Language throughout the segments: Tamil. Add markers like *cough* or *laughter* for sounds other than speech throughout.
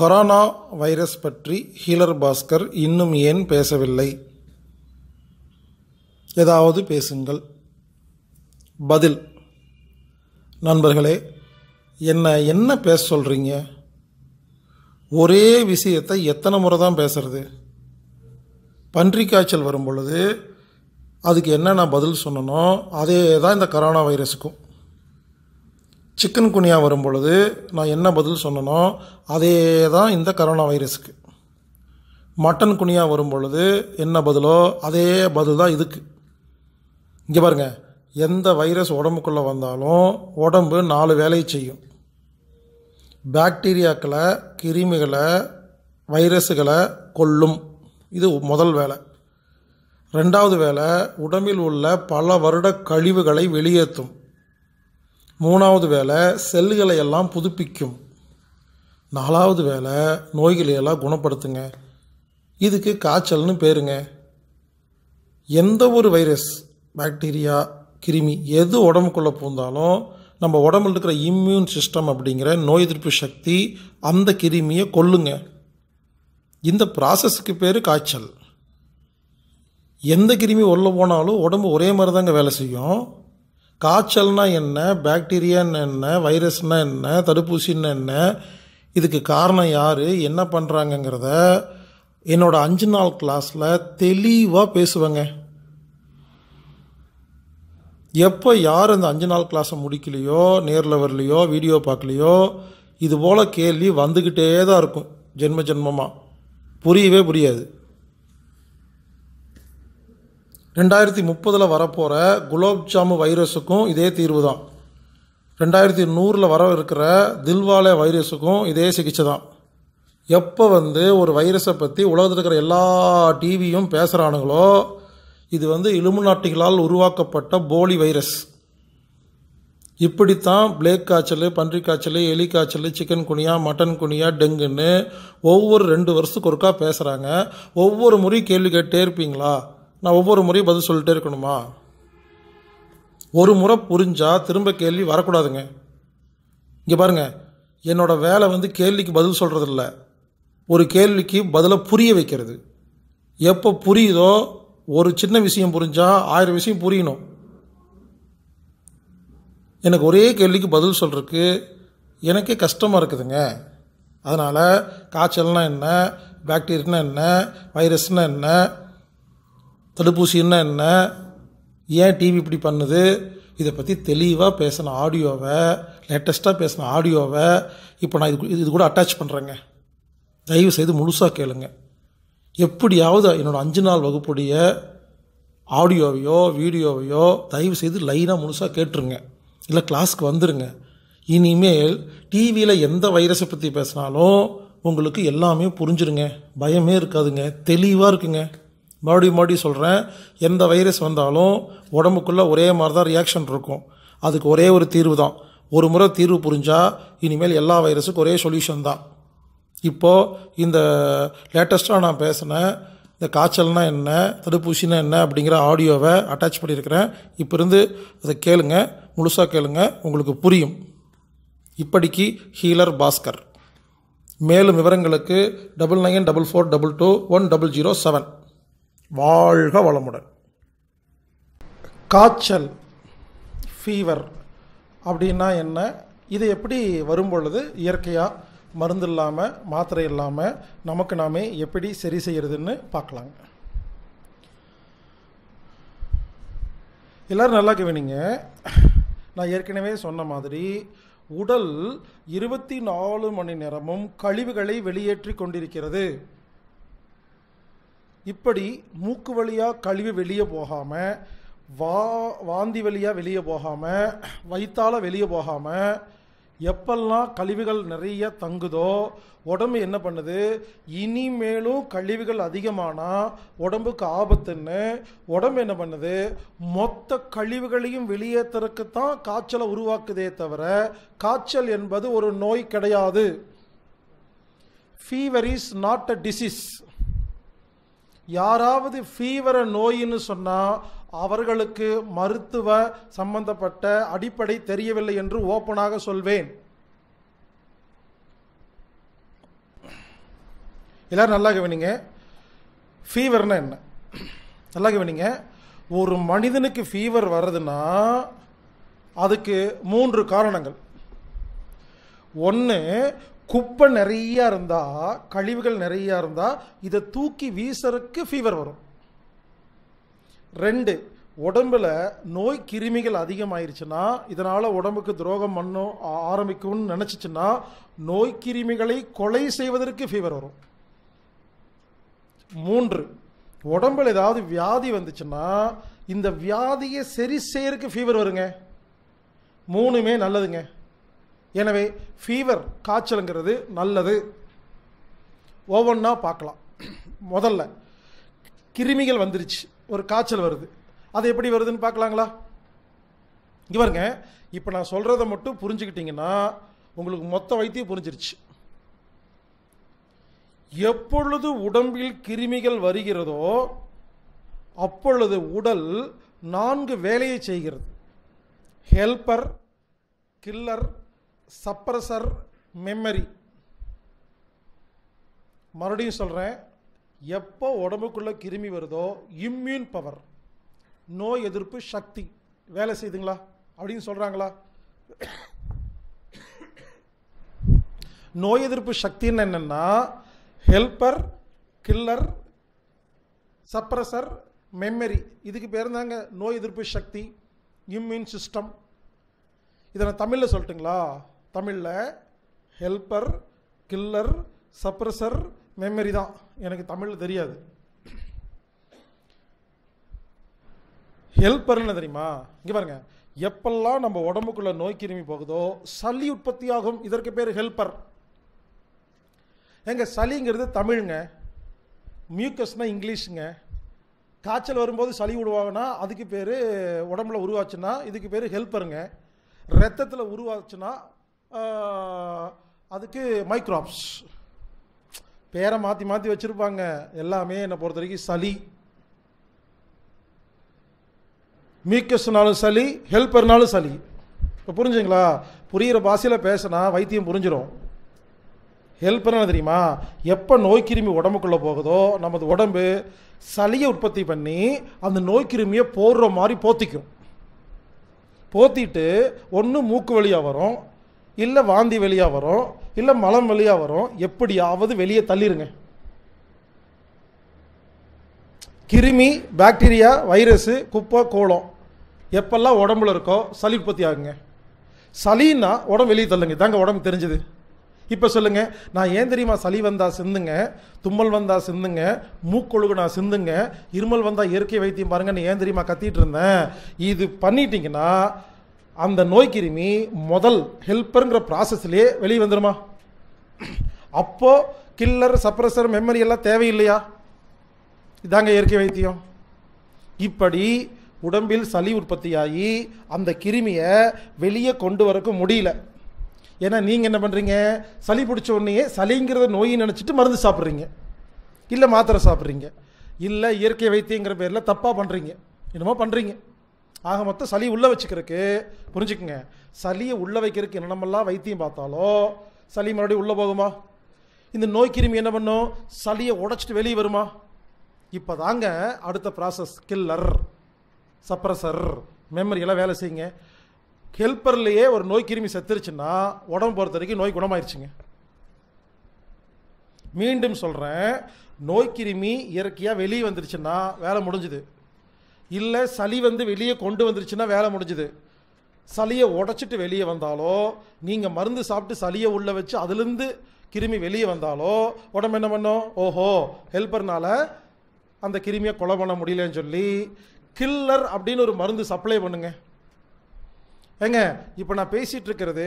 கொரோனா வைரஸ் பற்றி ஹீலர் பாஸ்கர் இன்னும் ஏன் பேசவில்லை? ஏதாவது பேசுங்கள். பதில். நண்பர்களே என்ன என்ன பேச சொல்கிறீங்க ஒரே விஷயத்தை எத்தனை முறை தான் பேசுறது? பன்றி காய்ச்சல் வரும் பொழுது அதுக்கு என்ன நான் பதில் சொன்னனோ அதே தான் இந்த கரோனா வைரஸுக்கும். சிக்கன் குனியா வரும் பொழுது நான் என்ன பதில் சொன்னனோ அதே தான் இந்த கரோனா வைரஸுக்கு. மட்டன் குனியா வரும் பொழுது என்ன பதிலோ அதே பதில் தான் இதுக்கு. இங்கே பாருங்க எந்த வைரஸ் உடம்புக்குள்ளே வந்தாலும் உடம்பு நாலு வேலையை செய்யும். பாக்டீரியாக்களை கிருமிகளை வைரஸுகளை கொல்லும். இது முதல் வேலை. ரெண்டாவது வேலை உடம்பில் உள்ள பல வருட கழிவுகளை வெளியேற்றும். மூணாவது வேலை செல்லுகளை எல்லாம் புதுப்பிக்கும். நாலாவது வேலை நோய்களை எல்லாம் குணப்படுத்துங்க. இதுக்கு காய்ச்சல்னு பேருங்க. எந்த ஒரு வைரஸ் பாக்டீரியா கிருமி எது உடம்புக்குள்ளே பூந்தாலும் நம்ம உடம்புல இருக்கிற இம்யூன் சிஸ்டம் அப்படிங்கிற நோய் எதிர்ப்பு சக்தி அந்த கிருமியை கொல்லுங்க. இந்த ப்ராசஸுக்கு பேர் காய்ச்சல். எந்த கிருமி உள்ள போனாலும் உடம்பு ஒரே மாதிரி தாங்க வேலை செய்யும். காய்ச்சல்னா என்ன பாக்டீரியான்னு என்ன வைரஸ்னால் என்ன தடுப்பூசின்னு என்ன இதுக்கு காரணம் யார் என்ன பண்ணுறாங்கங்கிறத என்னோடய அஞ்சு நாள் கிளாஸில் தெளிவாக பேசுவேங்க. எப்போ யார் அந்த அஞ்சு நாள் கிளாஸை முடிக்கலையோ நேரில் வரலையோ வீடியோ பார்க்கலையோ இது போல் கேள்வி வந்துக்கிட்டே தான் இருக்கும் ஜென்ம ஜென்மமாக புரியவே புரியாது. ரெண்டாயிரத்தி முப்பதில் வரப்போகிற குலோப் ஜாமு வைரஸுக்கும் இதே தீர்வு தான் ரெண்டாயிரத்தி நூறில் வர இருக்கிற தில்வாலே வைரஸுக்கும் இதே சிகிச்சை தான் எப்போ வந்து ஒரு வைரஸை பற்றி உலகத்தில் இருக்கிற எல்லா டிவியும் பேசுகிறானுங்களோ இது வந்து இலுமினாட்டிகளால் உருவாக்கப்பட்ட போலி வைரஸ். இப்படித்தான் பிளேக் காய்ச்சல் பன்றி காய்ச்சல் எலி காய்ச்சல் சிக்கன் குனியா மட்டன் குனியா டெங்குன்னு ஒவ்வொரு ரெண்டு வருஷத்துக்கு ஒருக்கா பேசுகிறாங்க ஒவ்வொரு முறையும் கேள்வி கேட்டே இருப்பீங்களா? நான் ஒவ்வொரு முறையும் பதில் சொல்லிட்டே இருக்கணுமா? ஒரு முறை புரிஞ்சா திரும்ப கேள்வி வரக்கூடாதுங்க. இங்கே பாருங்க என்னோட வேலை வந்து கேள்விக்கு பதில் சொல்கிறது இல்லை ஒரு கேள்விக்கு பதிலை புரிய வைக்கிறது. எப்போ புரியுதோ ஒரு சின்ன விஷயம் புரிஞ்சால் ஆயிரம் விஷயம் புரியணும். எனக்கு ஒரே கேள்விக்கு பதில் சொல்கிறதுக்கு எனக்கே கஷ்டமாக இருக்குதுங்க. அதனால் காய்ச்சல்னால் என்ன பாக்டீரியானா என்ன வைரஸ்னால் என்ன தடுப்பூசின்னா என்ன? ஏன் டிவி இப்படி பண்ணுது? இதை பற்றி தெளிவாக பேசின ஆடியோவை லேட்டஸ்ட்டாக பேசின ஆடியோவை இப்போ நான் இது இது கூட அட்டாச் பண்ணுறேங்க தயவு செய்து முழுசாக கேளுங்க. எப்படியாவது என்னோடய அஞ்சு நாள் வகுப்புடைய ஆடியோவையோ வீடியோவையோ தயவு செய்து லைனாக முழுசாக கேட்டுருங்க. இல்லை கிளாஸ்க்கு வந்துருங்க. இனிமேல் டிவியில் எந்த வைரஸை பற்றி பேசினாலும் உங்களுக்கு எல்லாமே புரிஞ்சிருங்க. பயமே இருக்காதுங்க. தெளிவாக இருக்குங்க. மறுபடியும் மறுபடியும் சொல்கிறேன் எந்த வைரஸ் வந்தாலும் உடம்புக்குள்ளே ஒரே மாதிரி தான் ரியாக்ஷன் இருக்கும். அதுக்கு ஒரே ஒரு தீர்வு தான் ஒரு முறை தீர்வு புரிஞ்சால் இனிமேல் எல்லா வைரஸுக்கும் ஒரே சொல்யூஷன் தான். இப்போது இந்த லேட்டஸ்ட்டாக நான் பேசினேன் இந்த காய்ச்சல்னா என்ன தடுப்பூசினா என்ன அப்படிங்கிற ஆடியோவை அட்டாச் பண்ணியிருக்கிறேன். இப்போ இருந்து அதை கேளுங்க முழுசாக கேளுங்க உங்களுக்கு புரியும். இப்படிக்கு ஹீலர் பாஸ்கர். மேலும் விவரங்களுக்கு double nine double four double two one double zero seven வாழ்க வளமுடன். காய்ச்சல் ஃபீவர் அப்படின்னா என்ன? இது எப்படி வரும்பொழுது இயற்கையாக மருந்து இல்லாமல் மாத்திரை இல்லாமல் நமக்கு நாமே எப்படி சரி செய்கிறதுன்னு பார்க்கலாங்க எல்லோரும் நல்லா கவனிங்க நான் ஏற்கனவே சொன்ன மாதிரி உடல் இருபத்தி நாலு மணி நேரமும் கழிவுகளை வெளியேற்றி கொண்டிருக்கிறது. இப்படி மூக்கு வழியாக கழிவு வெளியே போகாமல் வா வாந்தி வழியாக வெளியே போகாமல் வயிற்றால் வெளியே போகாமல் எப்பெல்லாம் கழிவுகள் நிறைய தங்குதோ உடம்பு என்ன பண்ணுது? இனிமேலும் கழிவுகள் அதிகமானால் உடம்புக்கு ஆபத்துன்னு உடம்பு என்ன பண்ணுது? மொத்த கழிவுகளையும் வெளியேற்றுறதுக்கு தான் காய்ச்சலை உருவாக்குதே தவிர காய்ச்சல் என்பது ஒரு நோய் கிடையாது. Fever is not a disease யாராவது ஃபீவரை நோயின்னு சொன்னால் அவர்களுக்கு மருத்துவ சம்பந்தப்பட்ட அடிப்படை தெரியவில்லை என்று ஓப்பனாக சொல்வேன். எல்லாரும் நல்லா கவனிங்க. ஃபீவர்னா என்ன? நல்லா கவனிங்க. ஒரு மனிதனுக்கு ஃபீவர் வர்றதுன்னா அதுக்கு மூன்று காரணங்கள். ஒன்று குப்பை நிறைய இருந்தால் கழிவுகள் நிறைய இருந்தால் இதை தூக்கி வீசறதுக்கு ஃபீவர் வரும். ரெண்டு உடம்புல நோய் கிருமிகள் அதிகமாயிருச்சுன்னா இதனால் உடம்புக்கு துரோகம் பண்ணும் ஆரம்பிக்கும்னு நினச்சிச்சின்னா நோய் கிருமிகளை கொலை செய்வதற்கு ஃபீவர் வரும். மூன்று உடம்புல ஏதாவது வியாதி வந்துச்சுன்னா இந்த வியாதியை சரி செய்யறதுக்கு ஃபீவர் வருங்க. மூணுமே நல்லதுங்க. எனவே ஃபீவர் காய்ச்சலுங்கிறது நல்லது. ஒவ்வொன்றா பார்க்கலாம். முதல்ல கிருமிகள் வந்துருச்சு. ஒரு காய்ச்சல் வருது. அது எப்படி வருதுன்னு பார்க்கலாங்களா? இவருங்க பாருங்க. இப்போ நான் சொல்கிறத மட்டும் புரிஞ்சுக்கிட்டிங்கன்னா உங்களுக்கு மொத்த வைத்தியம் புரிஞ்சிருச்சு. எப்பொழுது உடம்பில் கிருமிகள் வருகிறதோ அப்பொழுது உடல் நான்கு வேலையை செய்கிறது. ஹெல்பர் கில்லர் சப்ரசர் மெமரி மறுபடியும் சொல்கிறேன் எப்போ உடம்புக்குள்ளே கிருமி வருதோ இம்யூன் பவர் நோய் எதிர்ப்பு சக்தி வேலை செய்யுதுங்களா அப்படின்னு சொல்கிறாங்களா நோய் எதிர்ப்பு சக்தின்னு என்னென்னா ஹெல்பர் கில்லர் சப்ரசர் மெமரி இதுக்கு பேர் தாங்க நோய் எதிர்ப்பு சக்தி இம்யூன் சிஸ்டம் இதை நான் தமிழில் சொல்லட்டுங்களா? தமிழில் ஹெல்பர் கில்லர் சப்ரஸர் மெமரி தான். எனக்கு தமிழில் தெரியாது. ஹெல்பர்னு தெரியுமா? இங்கே பாருங்க. எப்பெல்லாம் நம்ம உடம்புக்குள்ள நோய் கிருமி போகுதோ சளி உற்பத்தி ஆகும் இதற்கு பேர் ஹெல்பர் எங்க சளிங்கிறது தமிழுங்க. மியூக்கஸ்னா இங்கிலீஷுங்க. காய்ச்சல் வரும்போது சளி விடுவாங்கன்னா அதுக்கு பேர் உடம்புல உருவாச்சுன்னா இதுக்கு பேர் ஹெல்ப்பருங்க ரத்தத்தில் உருவாச்சுன்னா அதுக்கு மைக்ராப்ஸ் பேரை மாற்றி மாற்றி வச்சுருப்பாங்க. எல்லாமே என்னை பொறுத்த வரைக்கும் சளி. மீக்கஸ்னாலும் சளி ஹெல்ப்பர்னாலும் சளி. இப்போ புரிஞ்சுங்களா? புரிகிற பாஷையில் பேசினா வைத்தியம் புரிஞ்சிடும் ஹெல்ப்னா தெரியுமா? எப்போ நோய் கிருமி உடம்புக்குள்ளே போகுதோ நமது உடம்பு சளியை உற்பத்தி பண்ணி அந்த நோய் கிருமியை போடுற மாதிரி போத்திக்கும். போத்திட்டு ஒன்று மூக்கு வழியாக வரும். இல்லை வாந்தி வெளியாக வரும் இல்லை மலம் வெளியாக வரும் எப்படியாவது வெளியே தள்ளிருங்க. கிருமி பாக்டீரியா வைரஸு குப்பை கோலம் எப்பெல்லாம் உடம்புல இருக்கோ சளி உற்பத்தி ஆகுங்க. சளின்னா உடம்பு வெளியே தள்ளுங்க. தாங்க உடம்பு தெரிஞ்சது. இப்போ சொல்லுங்க நான் ஏன் தெரியுமா சளி வந்தால் சிந்துங்க தும்மல் வந்தால் சிந்துங்க மூக்கொழுகு நான் சிந்துங்க இருமல் வந்தால் இயற்கை வைத்தியம் பாருங்கன்னு ஏன் தெரியுமா கத்திட்டு இருந்தேன்? இது பண்ணிட்டீங்கன்னா அந்த நோய் கிருமி முதல் ஹெல்ப்பருங்கிற ப்ராசஸ்லேயே வெளியே வந்துடுமா அப்போது கில்லர் சப்ரஸர் மெமரி எல்லாம் தேவையில்லையா? இதாங்க இயற்கை வைத்தியம். இப்படி உடம்பில் சளி உற்பத்தியாகி அந்த கிருமியை வெளியே கொண்டு வரக்கு முடியல. ஏன்னா நீங்கள் என்ன பண்ணுறீங்க சளி பிடிச்ச உடனேயே சளிங்கிறத நோயின்னு நினச்சிட்டு மருந்து சாப்பிட்றீங்க. இல்லை மாத்திரை சாப்பிட்றீங்க. இல்லை இயற்கை வைத்தியங்கிற பேரில் தப்பாக பண்ணுறீங்க என்னமோ பண்ணுறீங்க ஆக மொத்தம் சளி உள்ளே வச்சுக்கிறதுக்கு புரிஞ்சுக்குங்க. சளியை உள்ளே வைக்கிறதுக்கு என்னென்னமெல்லாம் வைத்தியம் பார்த்தாலோ சளி மறுபடியும் உள்ளே போகுமா? இந்த நோய் கிருமி என்ன பண்ணும்? சளியை உடைச்சிட்டு வெளியே வருமா? இப்போ தாங்க அடுத்த ப்ராசஸ் கில்லர் சப்ரஸர் மெமரியெல்லாம் வேலை செய்யுங்க. ஹெல்ப்பர்லேயே ஒரு நோய் கிருமி செத்துருச்சுன்னா உடம்பு பொறுத்த வரைக்கும் நோய் குணமாயிருச்சுங்க. மீண்டும் சொல்கிறேன் நோய் கிருமி இயற்கையாக வெளியே வந்துருச்சுன்னா வேலை முடிஞ்சுது. இல்லை சளி வந்து வெளியே கொண்டு வந்துருச்சுன்னா வேலை முடிஞ்சுது. சளியை உடைச்சிட்டு வெளியே வந்தாலோ நீங்கள் மருந்து சாப்பிட்டு சளியை உள்ளே வச்சு அதுலேருந்து கிருமி வெளியே வந்தாலோ உடம்பு என்ன பண்ணும்? ஓஹோ ஹெல்ப்பர்னால அந்த கிருமியை கொலை பண்ண முடியலன்னு சொல்லி கில்லர் அப்படின்னு ஒரு மருந்து சப்ளை பண்ணுங்க. ஏங்க இப்போ நான் பேசிகிட்டு இருக்கிறது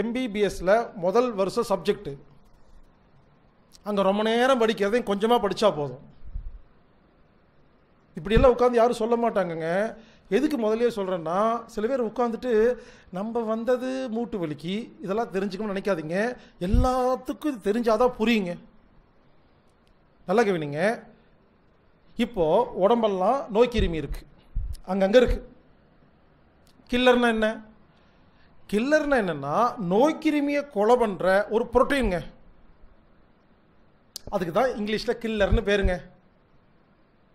எம்பிபிஎஸ்ல முதல் வருஷம் சப்ஜெக்ட் அங்கே ரொம்ப நேரம் படிக்கிறதையும் கொஞ்சமாக படித்தா போதும். இப்படியெல்லாம் உட்காந்து யாரும் சொல்ல மாட்டாங்கங்க. எதுக்கு முதலே சொல்கிறேன்னா சில பேர் உட்காந்துட்டு நம்ம வந்தது மூட்டு வலிக்கு இதெல்லாம் தெரிஞ்சுக்கணும்னு நினைக்காதீங்க. எல்லாத்துக்கும் இது தெரிஞ்சாதான் புரியுங்க. நல்லா கவனிங்க இப்போ உடம்பெல்லாம் நோய்க்கிருமி இருக்குது அங்கங்கே இருக்குது கில்லர்னா என்ன? கில்லர்னா என்னென்னா நோய்க்கிருமியை கொலை பண்ணுற ஒரு புரோட்டீனுங்க. அதுக்கு தான் இங்கிலீஷில் கில்லர்னு பேருங்க.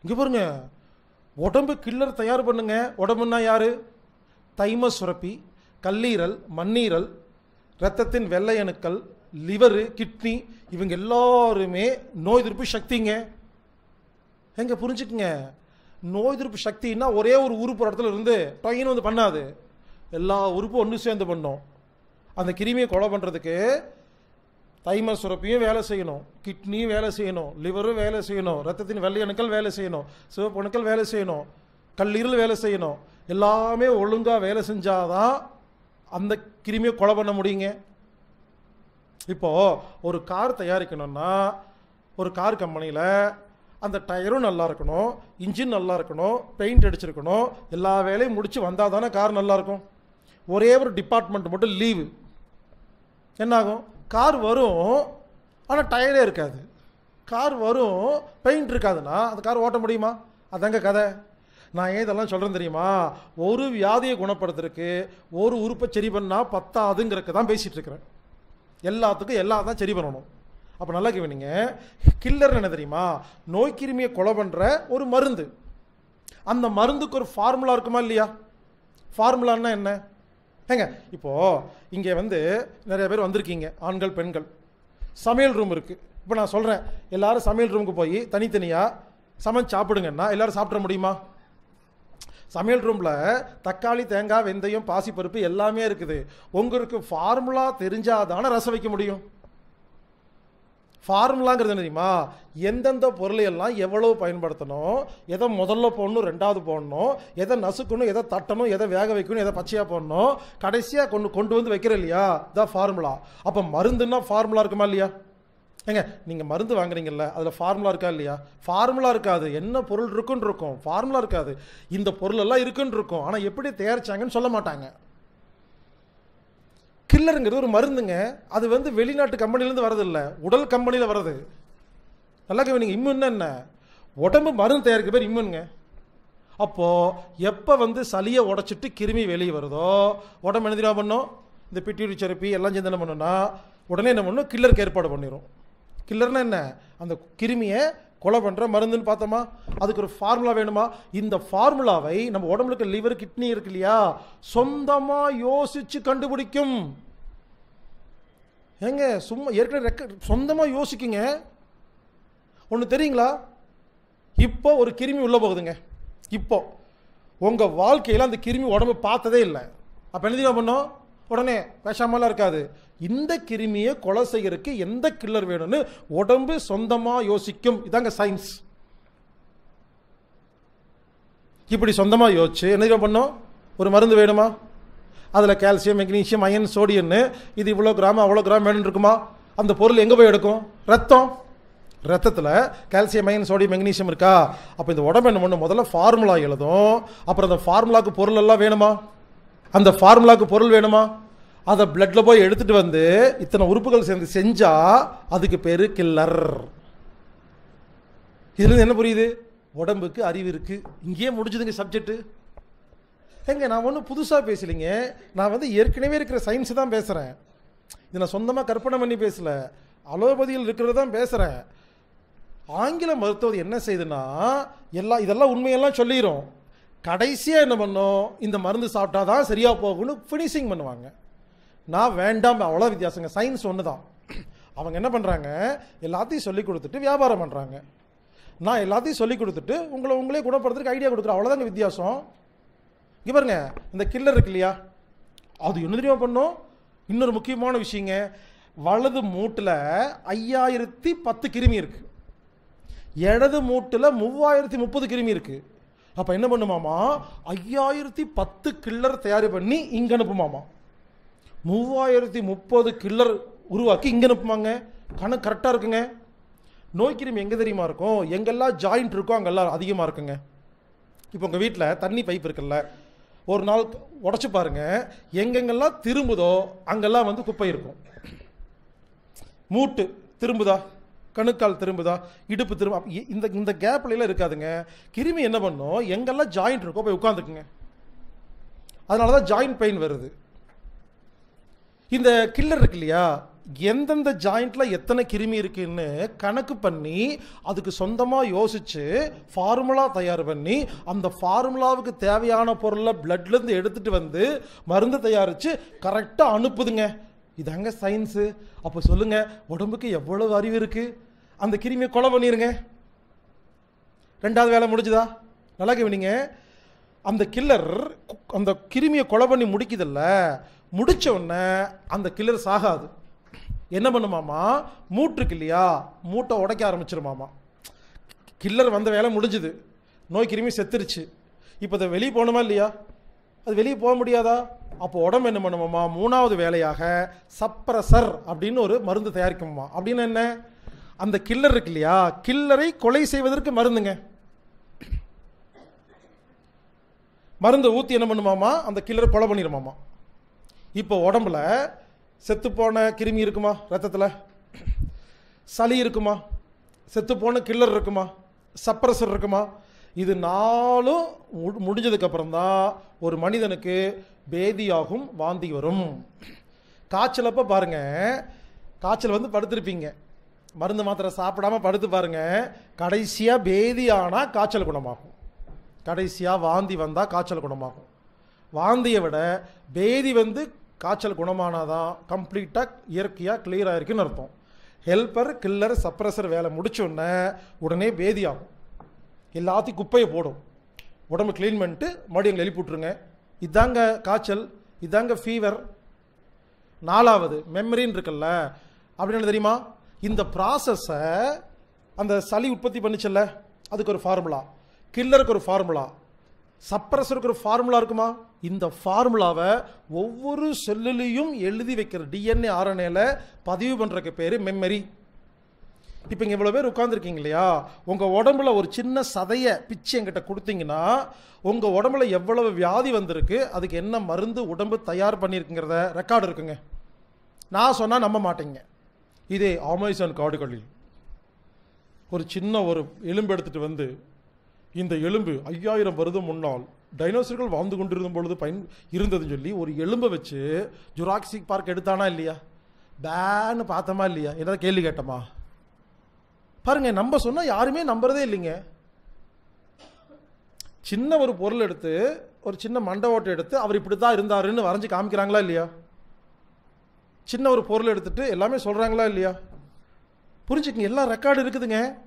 இங்கே பாருங்கள் உடம்பு கில்லர் தயார் பண்ணுங்க. உடம்புன்னா யாரு? தைம சுரப்பி கல்லீரல் மண்ணீரல் இரத்தத்தின் வெள்ளை அணுக்கள் லிவரு கிட்னி இவங்க எல்லாருமே நோய் எதிர்ப்பு சக்திங்க. எங்க புரிஞ்சுக்குங்க? நோய் எதிர்ப்பு சக்தின்னா ஒரே ஒரு உறுப்பு ஒரு இடத்துல இருந்து டொயின் வந்து பண்ணாது. எல்லா உறுப்பும் ஒன்று சேர்ந்து பண்ணும். அந்த கிருமியை கொலை பண்ணுறதுக்கு தைம சுரப்பியும் வேலை செய்யணும். கிட்னியும் வேலை செய்யணும். லிவரும் வேலை செய்யணும். ரத்தத்தின் வெள்ளை அணுக்கள் வேலை செய்யணும். சிவப்பு அணுக்கள் வேலை செய்யணும். கல்லீரல் வேலை செய்யணும். எல்லாமே ஒழுங்காக வேலை செஞ்சாதான் அந்த கிருமியை கொலை பண்ண முடியுங்க. இப்போ ஒரு கார் தயாரிக்கணும்னா ஒரு கார் கம்பெனியில் அந்த டயரும் நல்லா இருக்கணும். இன்ஜின் நல்லா இருக்கணும். பெயிண்ட் அடிச்சிருக்கணும். எல்லா வேலையும் முடித்து வந்தால் தானே கார் நல்லாயிருக்கும் ஒரே ஒரு டிபார்ட்மெண்ட் மட்டும் லீவு. என்னாகும்? கார் வரும் ஆனால் டயரே இருக்காது. கார் வரும் பெயிண்ட் இருக்காதுன்னா அந்த கார் ஓட்ட முடியுமா? அதாங்க கதை. நான் ஏன் இதெல்லாம் சொல்கிறேன் தெரியுமா? ஒரு வியாதியை குணப்படுத்துறதுக்கு ஒரு உறுப்பை சரி பண்ணால் பத்தாதுங்கிறதுக்கு தான் பேசிகிட்டு இருக்கிறேன். எல்லாத்துக்கும் எல்லாம் தான் சரி பண்ணணும். அப்போ நல்லா கேவீங்க கில்லர் என்ன தெரியுமா? நோய் கிருமியை கொலை பண்ணுற ஒரு மருந்து. அந்த மருந்துக்கு ஒரு ஃபார்முலா இருக்குமா இல்லையா? ஃபார்முலான்னா என்ன? ஏங்க இப்போது இங்கே வந்து நிறைய பேர் வந்திருக்கீங்க ஆண்கள் பெண்கள். சமையல் ரூம் இருக்குது இப்போ நான் சொல்கிறேன் எல்லாரும் சமையல் ரூமுக்கு போய் தனித்தனியாக சமைச்சு சாப்பிடுங்கன்னா எல்லோரும் சாப்பிட முடியுமா? சமையல் ரூமில் தக்காளி தேங்காய் வெந்தயம் பாசிப்பருப்பு எல்லாமே இருக்குது. உங்களுக்கு ஃபார்முலா தெரிஞ்சாதானே ரசம் வைக்க முடியும். ஃபார்முலாங்கிறது தெரியுமா? எந்தெந்த பொருளை எல்லாம் எவ்வளவு பயன்படுத்தணும் எதை முதல்ல போடணும் ரெண்டாவது போடணும் எதை நசுக்கணும் எதை தட்டணும் எதை வேக வைக்கணும் எதை பச்சையாக போடணும் கடைசியாக கொண்டு கொண்டு வந்து வைக்கிற இல்லையா? இதான் ஃபார்முலா. அப்போ மருந்துன்னா ஃபார்முலா இருக்குமா இல்லையா? ஏங்க நீங்கள் மருந்து வாங்குறீங்கல்ல அதில் ஃபார்முலா இருக்கா இல்லையா? ஃபார்முலா இருக்காது. என்ன பொருள் இருக்குன்னு இருக்கும். ஃபார்முலா இருக்காது. இந்த பொருள் எல்லாம் இருக்குன்னு இருக்கும். ஆனால் எப்படி தயாரிச்சாங்கன்னு சொல்ல மாட்டாங்க. கில்லருங்கிறது ஒரு மருந்துங்க. அது வந்து வெளிநாட்டு கம்பெனிலேருந்து வரதில்ல உடல் கம்பெனியில் வருது நல்லா கவனிங்க இம்முன்னு என்ன? உடம்பு மருந்து தயாரிக்கிற பேர் இம்யூனுங்க. அப்போது எப்போ வந்து சளியை உடைச்சிட்டு கிருமி வெளியே வருதோ உடம்பு என்ன தெரியுமா பண்ணும்? இந்த பிட்டியூரி செரப்பி எல்லாம் சேர்ந்து என்ன பண்ணுன்னா உடனே என்ன பண்ணும்? கில்லருக்கு ஏற்பாடு பண்ணிடும் கில்லர்னா என்ன? அந்த கிருமியை கொலை பண்ணுற மருந்துன்னு பார்த்தோமா? அதுக்கு ஒரு ஃபார்முலா வேணுமா? இந்த ஃபார்முலாவை நம்ம உடம்புல இருக்க லிவர் கிட்னி இருக்கு இல்லையா? சொந்தமாக யோசிச்சு கண்டுபிடிக்கும். ஏங்க சும்மா ஏற்கனவே ரெக்க சொந்தமாக யோசிக்குங்க. ஒன்று தெரியுங்களா? இப்போ ஒரு கிருமி உள்ளே போகுதுங்க. இப்போ. உங்கள் வாழ்க்கையில் அந்த கிருமி உடம்பு பார்த்ததே இல்லை. அப்போ என்ன தெரியுமா பண்ணோம்? உடனே விஷமெல்லாம் இருக்காது. இந்த கிருமியை கொலை செய்யறதுக்கு எந்த கில்லர் வேணும்னு உடம்பு சொந்தமாக யோசிக்கும். இதாங்க சயின்ஸ் இப்படி சொந்தமாக யோசிச்சு என்ன பண்ணோம்? ஒரு மருந்து வேணுமா? அதில் கால்சியம் மெக்னீசியம் அயன் சோடியன்னு இது இவ்வளோ கிராம் அவ்வளோ கிராம் வேணும் இருக்குமா? அந்த பொருள் எங்கே போய் எடுக்கும்? ரத்தம். ரத்தத்தில் கால்சியம் அயன் சோடியம் மெக்னீசியம் இருக்கா? அப்போ இந்த உடம்பு என்ன பண்ணும்? முதல்ல ஃபார்முலா எழுதும். அப்புறம் அந்த ஃபார்முலாக்கு பொருள் எல்லாம் வேணுமா? அந்த ஃபார்முலாவுக்கு பொருள் வேணுமா? அதை பிளட்ல போய் எடுத்துட்டு வந்து இத்தனை உறுப்புகள் சேர்ந்து செஞ்சா அதுக்கு பேரு கில்லர் இதுல என்ன புரியுது? உடம்புக்கு அறிவு இருக்கு. இங்கேயே முடிஞ்சதுங்க சப்ஜெக்ட் ஏங்க நான் ஒன்றும் புதுசாக பேசலைங்க. நான் வந்து ஏற்கனவே இருக்கிற சயின்ஸ் தான் பேசுகிறேன் இது நான் சொந்தமாக கற்பனை பண்ணி பேசல. அலோபதியில் இருக்கிறது தான் பேசுகிறேன் ஆங்கில மருத்துவம் என்ன செய்யுதுன்னா எல்லா இதெல்லாம் உண்மையெல்லாம் சொல்லிடும் கடைசியாக என்ன பண்ணும்? இந்த மருந்து சாப்பிட்டா தான் சரியாக போகும்னு ஃபினிஷிங் பண்ணுவாங்க. நான் வேண்டாம் அவ்வளோ வித்தியாசங்க. சயின்ஸ் ஒன்று தான் அவங்க என்ன பண்ணுறாங்க எல்லாத்தையும் சொல்லி கொடுத்துட்டு வியாபாரம் பண்ணுறாங்க நான் எல்லாத்தையும் சொல்லி கொடுத்துட்டு உங்களை உங்களே குணப்படுத்துறதுக்கு ஐடியா கொடுக்குறேன். அவ்வளோதாங்க வித்தியாசம். இங்கே பாருங்க இந்த கில்லர் இருக்கு இல்லையா? அது என்ன தெரியுமா பண்ணும்? இன்னொரு முக்கியமான விஷயங்க. வலது மூட்டில் ஐயாயிரத்தி பத்து கிருமி இருக்குது இடது மூட்டில் மூவாயிரத்தி முப்பது கிருமி இருக்குது அப்போ என்ன பண்ணுமாமா ஐயாயிரத்தி பத்து கில்லர் தயார் பண்ணி இங்கே அனுப்புமாமா மூவாயிரத்தி முப்பது கில்லர் உருவாக்கி இங்கே அனுப்புமாங்க? கணக்கு கரெக்டாக இருக்குங்க. நோய் கிருமி எங்கே தெரியுமா இருக்கும்? எங்கெல்லாம் ஜாயிண்ட் இருக்கோ அங்கெல்லாம் அதிகமாக இருக்குங்க. இப்போ உங்கள் வீட்டில் தண்ணி பைப் இருக்குல்ல. ஒரு நாள் உடச்சி பாருங்க. எங்கெங்கெல்லாம் திரும்புதோ அங்கெல்லாம் வந்து குப்பை இருக்கும். மூட்டு திரும்புதா? கணுக்கால் திரும்புதா இடுப்பு திரும்ப இந்த இந்த கேப்லாம் இருக்காதுங்க. கிருமி என்ன பண்ணும்? எங்கெல்லாம் ஜாயிண்ட் இருக்கோ போய் உட்காந்துக்குங்க அதனால தான் ஜாயிண்ட் பெயின் வருது. இந்த கில்லர் இருக்கு இல்லையா? எந்தெந்த ஜாயிண்ட்ல எத்தனை கிருமி இருக்குன்னு கணக்கு பண்ணி அதுக்கு சொந்தமாக யோசிச்சு ஃபார்முலா தயார் பண்ணி அந்த ஃபார்முலாவுக்கு தேவையான பொருளை பிளட்லேருந்து எடுத்துட்டு வந்து மருந்து தயாரித்து கரெக்டாக அனுப்புதுங்க. இதாங்க சயின்ஸு அப்போ சொல்லுங்க உடம்புக்கு எவ்வளவு அறிவு இருக்கு? அந்த கிருமியை கொலை பண்ணிடுங்க ரெண்டாவது வேலை முடிஞ்சுதா? நல்லா கவனிங்க. அந்த கில்லர் அந்த கிருமியை கொலை பண்ணி முடிக்குதில்ல முடித்த உடனே அந்த கில்லர் சாகாது. என்ன பண்ணுமாமா? மூட்டுருக்கு இல்லையா? மூட்டை உடைக்க ஆரம்பிச்சிருமாமா. கில்லர் வந்த வேலை முடிஞ்சுது. நோய் கிருமி செத்துருச்சு. இப்போ அதை வெளியே போகணுமா இல்லையா? அது வெளியே போக முடியாதா? அப்போ உடம்பு என்ன பண்ணுமாமா மூணாவது வேலையாக சப்ரசர் அப்படின்னு ஒரு மருந்து தயாரிக்குமா அப்படின்னு என்ன? அந்த கில்லர் இருக்கு இல்லையா? கில்லரை கொலை செய்வதற்கு மருந்துங்க. மருந்து ஊற்றி என்ன பண்ணுமாமா அந்த கில்லரை கொலை பண்ணிடுமாமா இப்போ உடம்புல செத்துப்போன கிருமி இருக்குமா ரத்தத்தில்? சளி இருக்குமா? செத்துப்போன கில்லர் இருக்குமா? சப்ரசர் இருக்குமா? இது நாளும் மு- முடிஞ்சதுக்கப்புறம் தான் ஒரு மனிதனுக்கு பேதியாகும் வாந்தி வரும். காய்ச்சலப்போ பாருங்க காய்ச்சல் வந்து படுத்திருப்பீங்க. மருந்து மாத்திரை சாப்பிடாம படுத்து பாருங்க கடைசியாக பேதி ஆனால் காய்ச்சல் குணமாகும். கடைசியாக வாந்தி வந்தால் காய்ச்சல் குணமாகும். வாந்தியை விட பேதி வந்து காய்ச்சல் குணமானாதான் கம்ப்ளீட்டாக இயற்கையாக clear ஆயிருக்குன்னு அர்த்தம். ஹெல்ப்பர் கில்லர் சப்ரஸர் வேலை முடிச்சோடனே உடனே பேதியாகும். எல்லாத்தையும் குப்பையை போடும். உடம்பு க்ளீன் பண்ணிட்டு மறுபடியும் எங்களை எழுப்பி விட்ருங்க இதாங்க காய்ச்சல் இதாங்க ஃபீவர் நாலாவது மெமரின்னு இருக்குல்ல அப்படின்னு தெரியுமா? இந்த ப்ராசஸை அந்த சளி உற்பத்தி பண்ணிச்சல்ல அதுக்கு ஒரு ஃபார்முலா கில்லருக்கு ஒரு ஃபார்முலா சப்ரஸருக்கு ஒரு ஃபார்முலா இருக்குமா? இந்த ஃபார்முலாவை ஒவ்வொரு செல்லுலையும் எழுதி வைக்கிற டிஎன்ஏ ஆர்என்ஏல பதிவு பண்ணுறக்கு பேர் மெமரி இப்போ இங்கே இவ்வளோ பேர் உட்காந்துருக்கீங்க இல்லையா? உங்கள் உடம்புல ஒரு சின்ன சதையை பிச்சு என்கிட்ட கொடுத்தீங்கன்னா உங்கள் உடம்புல எவ்வளவு வியாதி வந்திருக்கு அதுக்கு என்ன மருந்து உடம்பு தயார் பண்ணியிருக்குங்கிறத ரெக்கார்டு இருக்குங்க. நான் சொன்னால் நம்ப மாட்டேங்க. இதே அமேசான் காடுகளில் ஒரு சின்ன ஒரு எலும்பு எடுத்துகிட்டு வந்து இந்த எலும்பு ஐயாயிரம் வருடம் முன்னால் டைனோசர்கள் வாழ்ந்து கொண்டிருந்த பொழுது பயன் இருந்ததுன்னு சொல்லி ஒரு எலும்பை வச்சு ஜுராக்சிக் பார்க் எடுத்தானா இல்லையா? பேன்னு பார்த்தோமா இல்லையா? என்ன கேள்வி கேட்டோமா? பாருங்க நம்ப சொன்னால் யாருமே நம்புறதே இல்லைங்க. சின்ன ஒரு பொருள் எடுத்து ஒரு சின்ன மண்டை ஓட்டை எடுத்து அவர் இப்படி தான் இருந்தாருன்னு வரைஞ்சி காமிக்கிறாங்களா இல்லையா? சின்ன ஒரு பொருள் எடுத்துட்டு எல்லாமே சொல்கிறாங்களா இல்லையா? புரிஞ்சுக்கங்க எல்லா ரெக்கார்டு இருக்குதுங்க.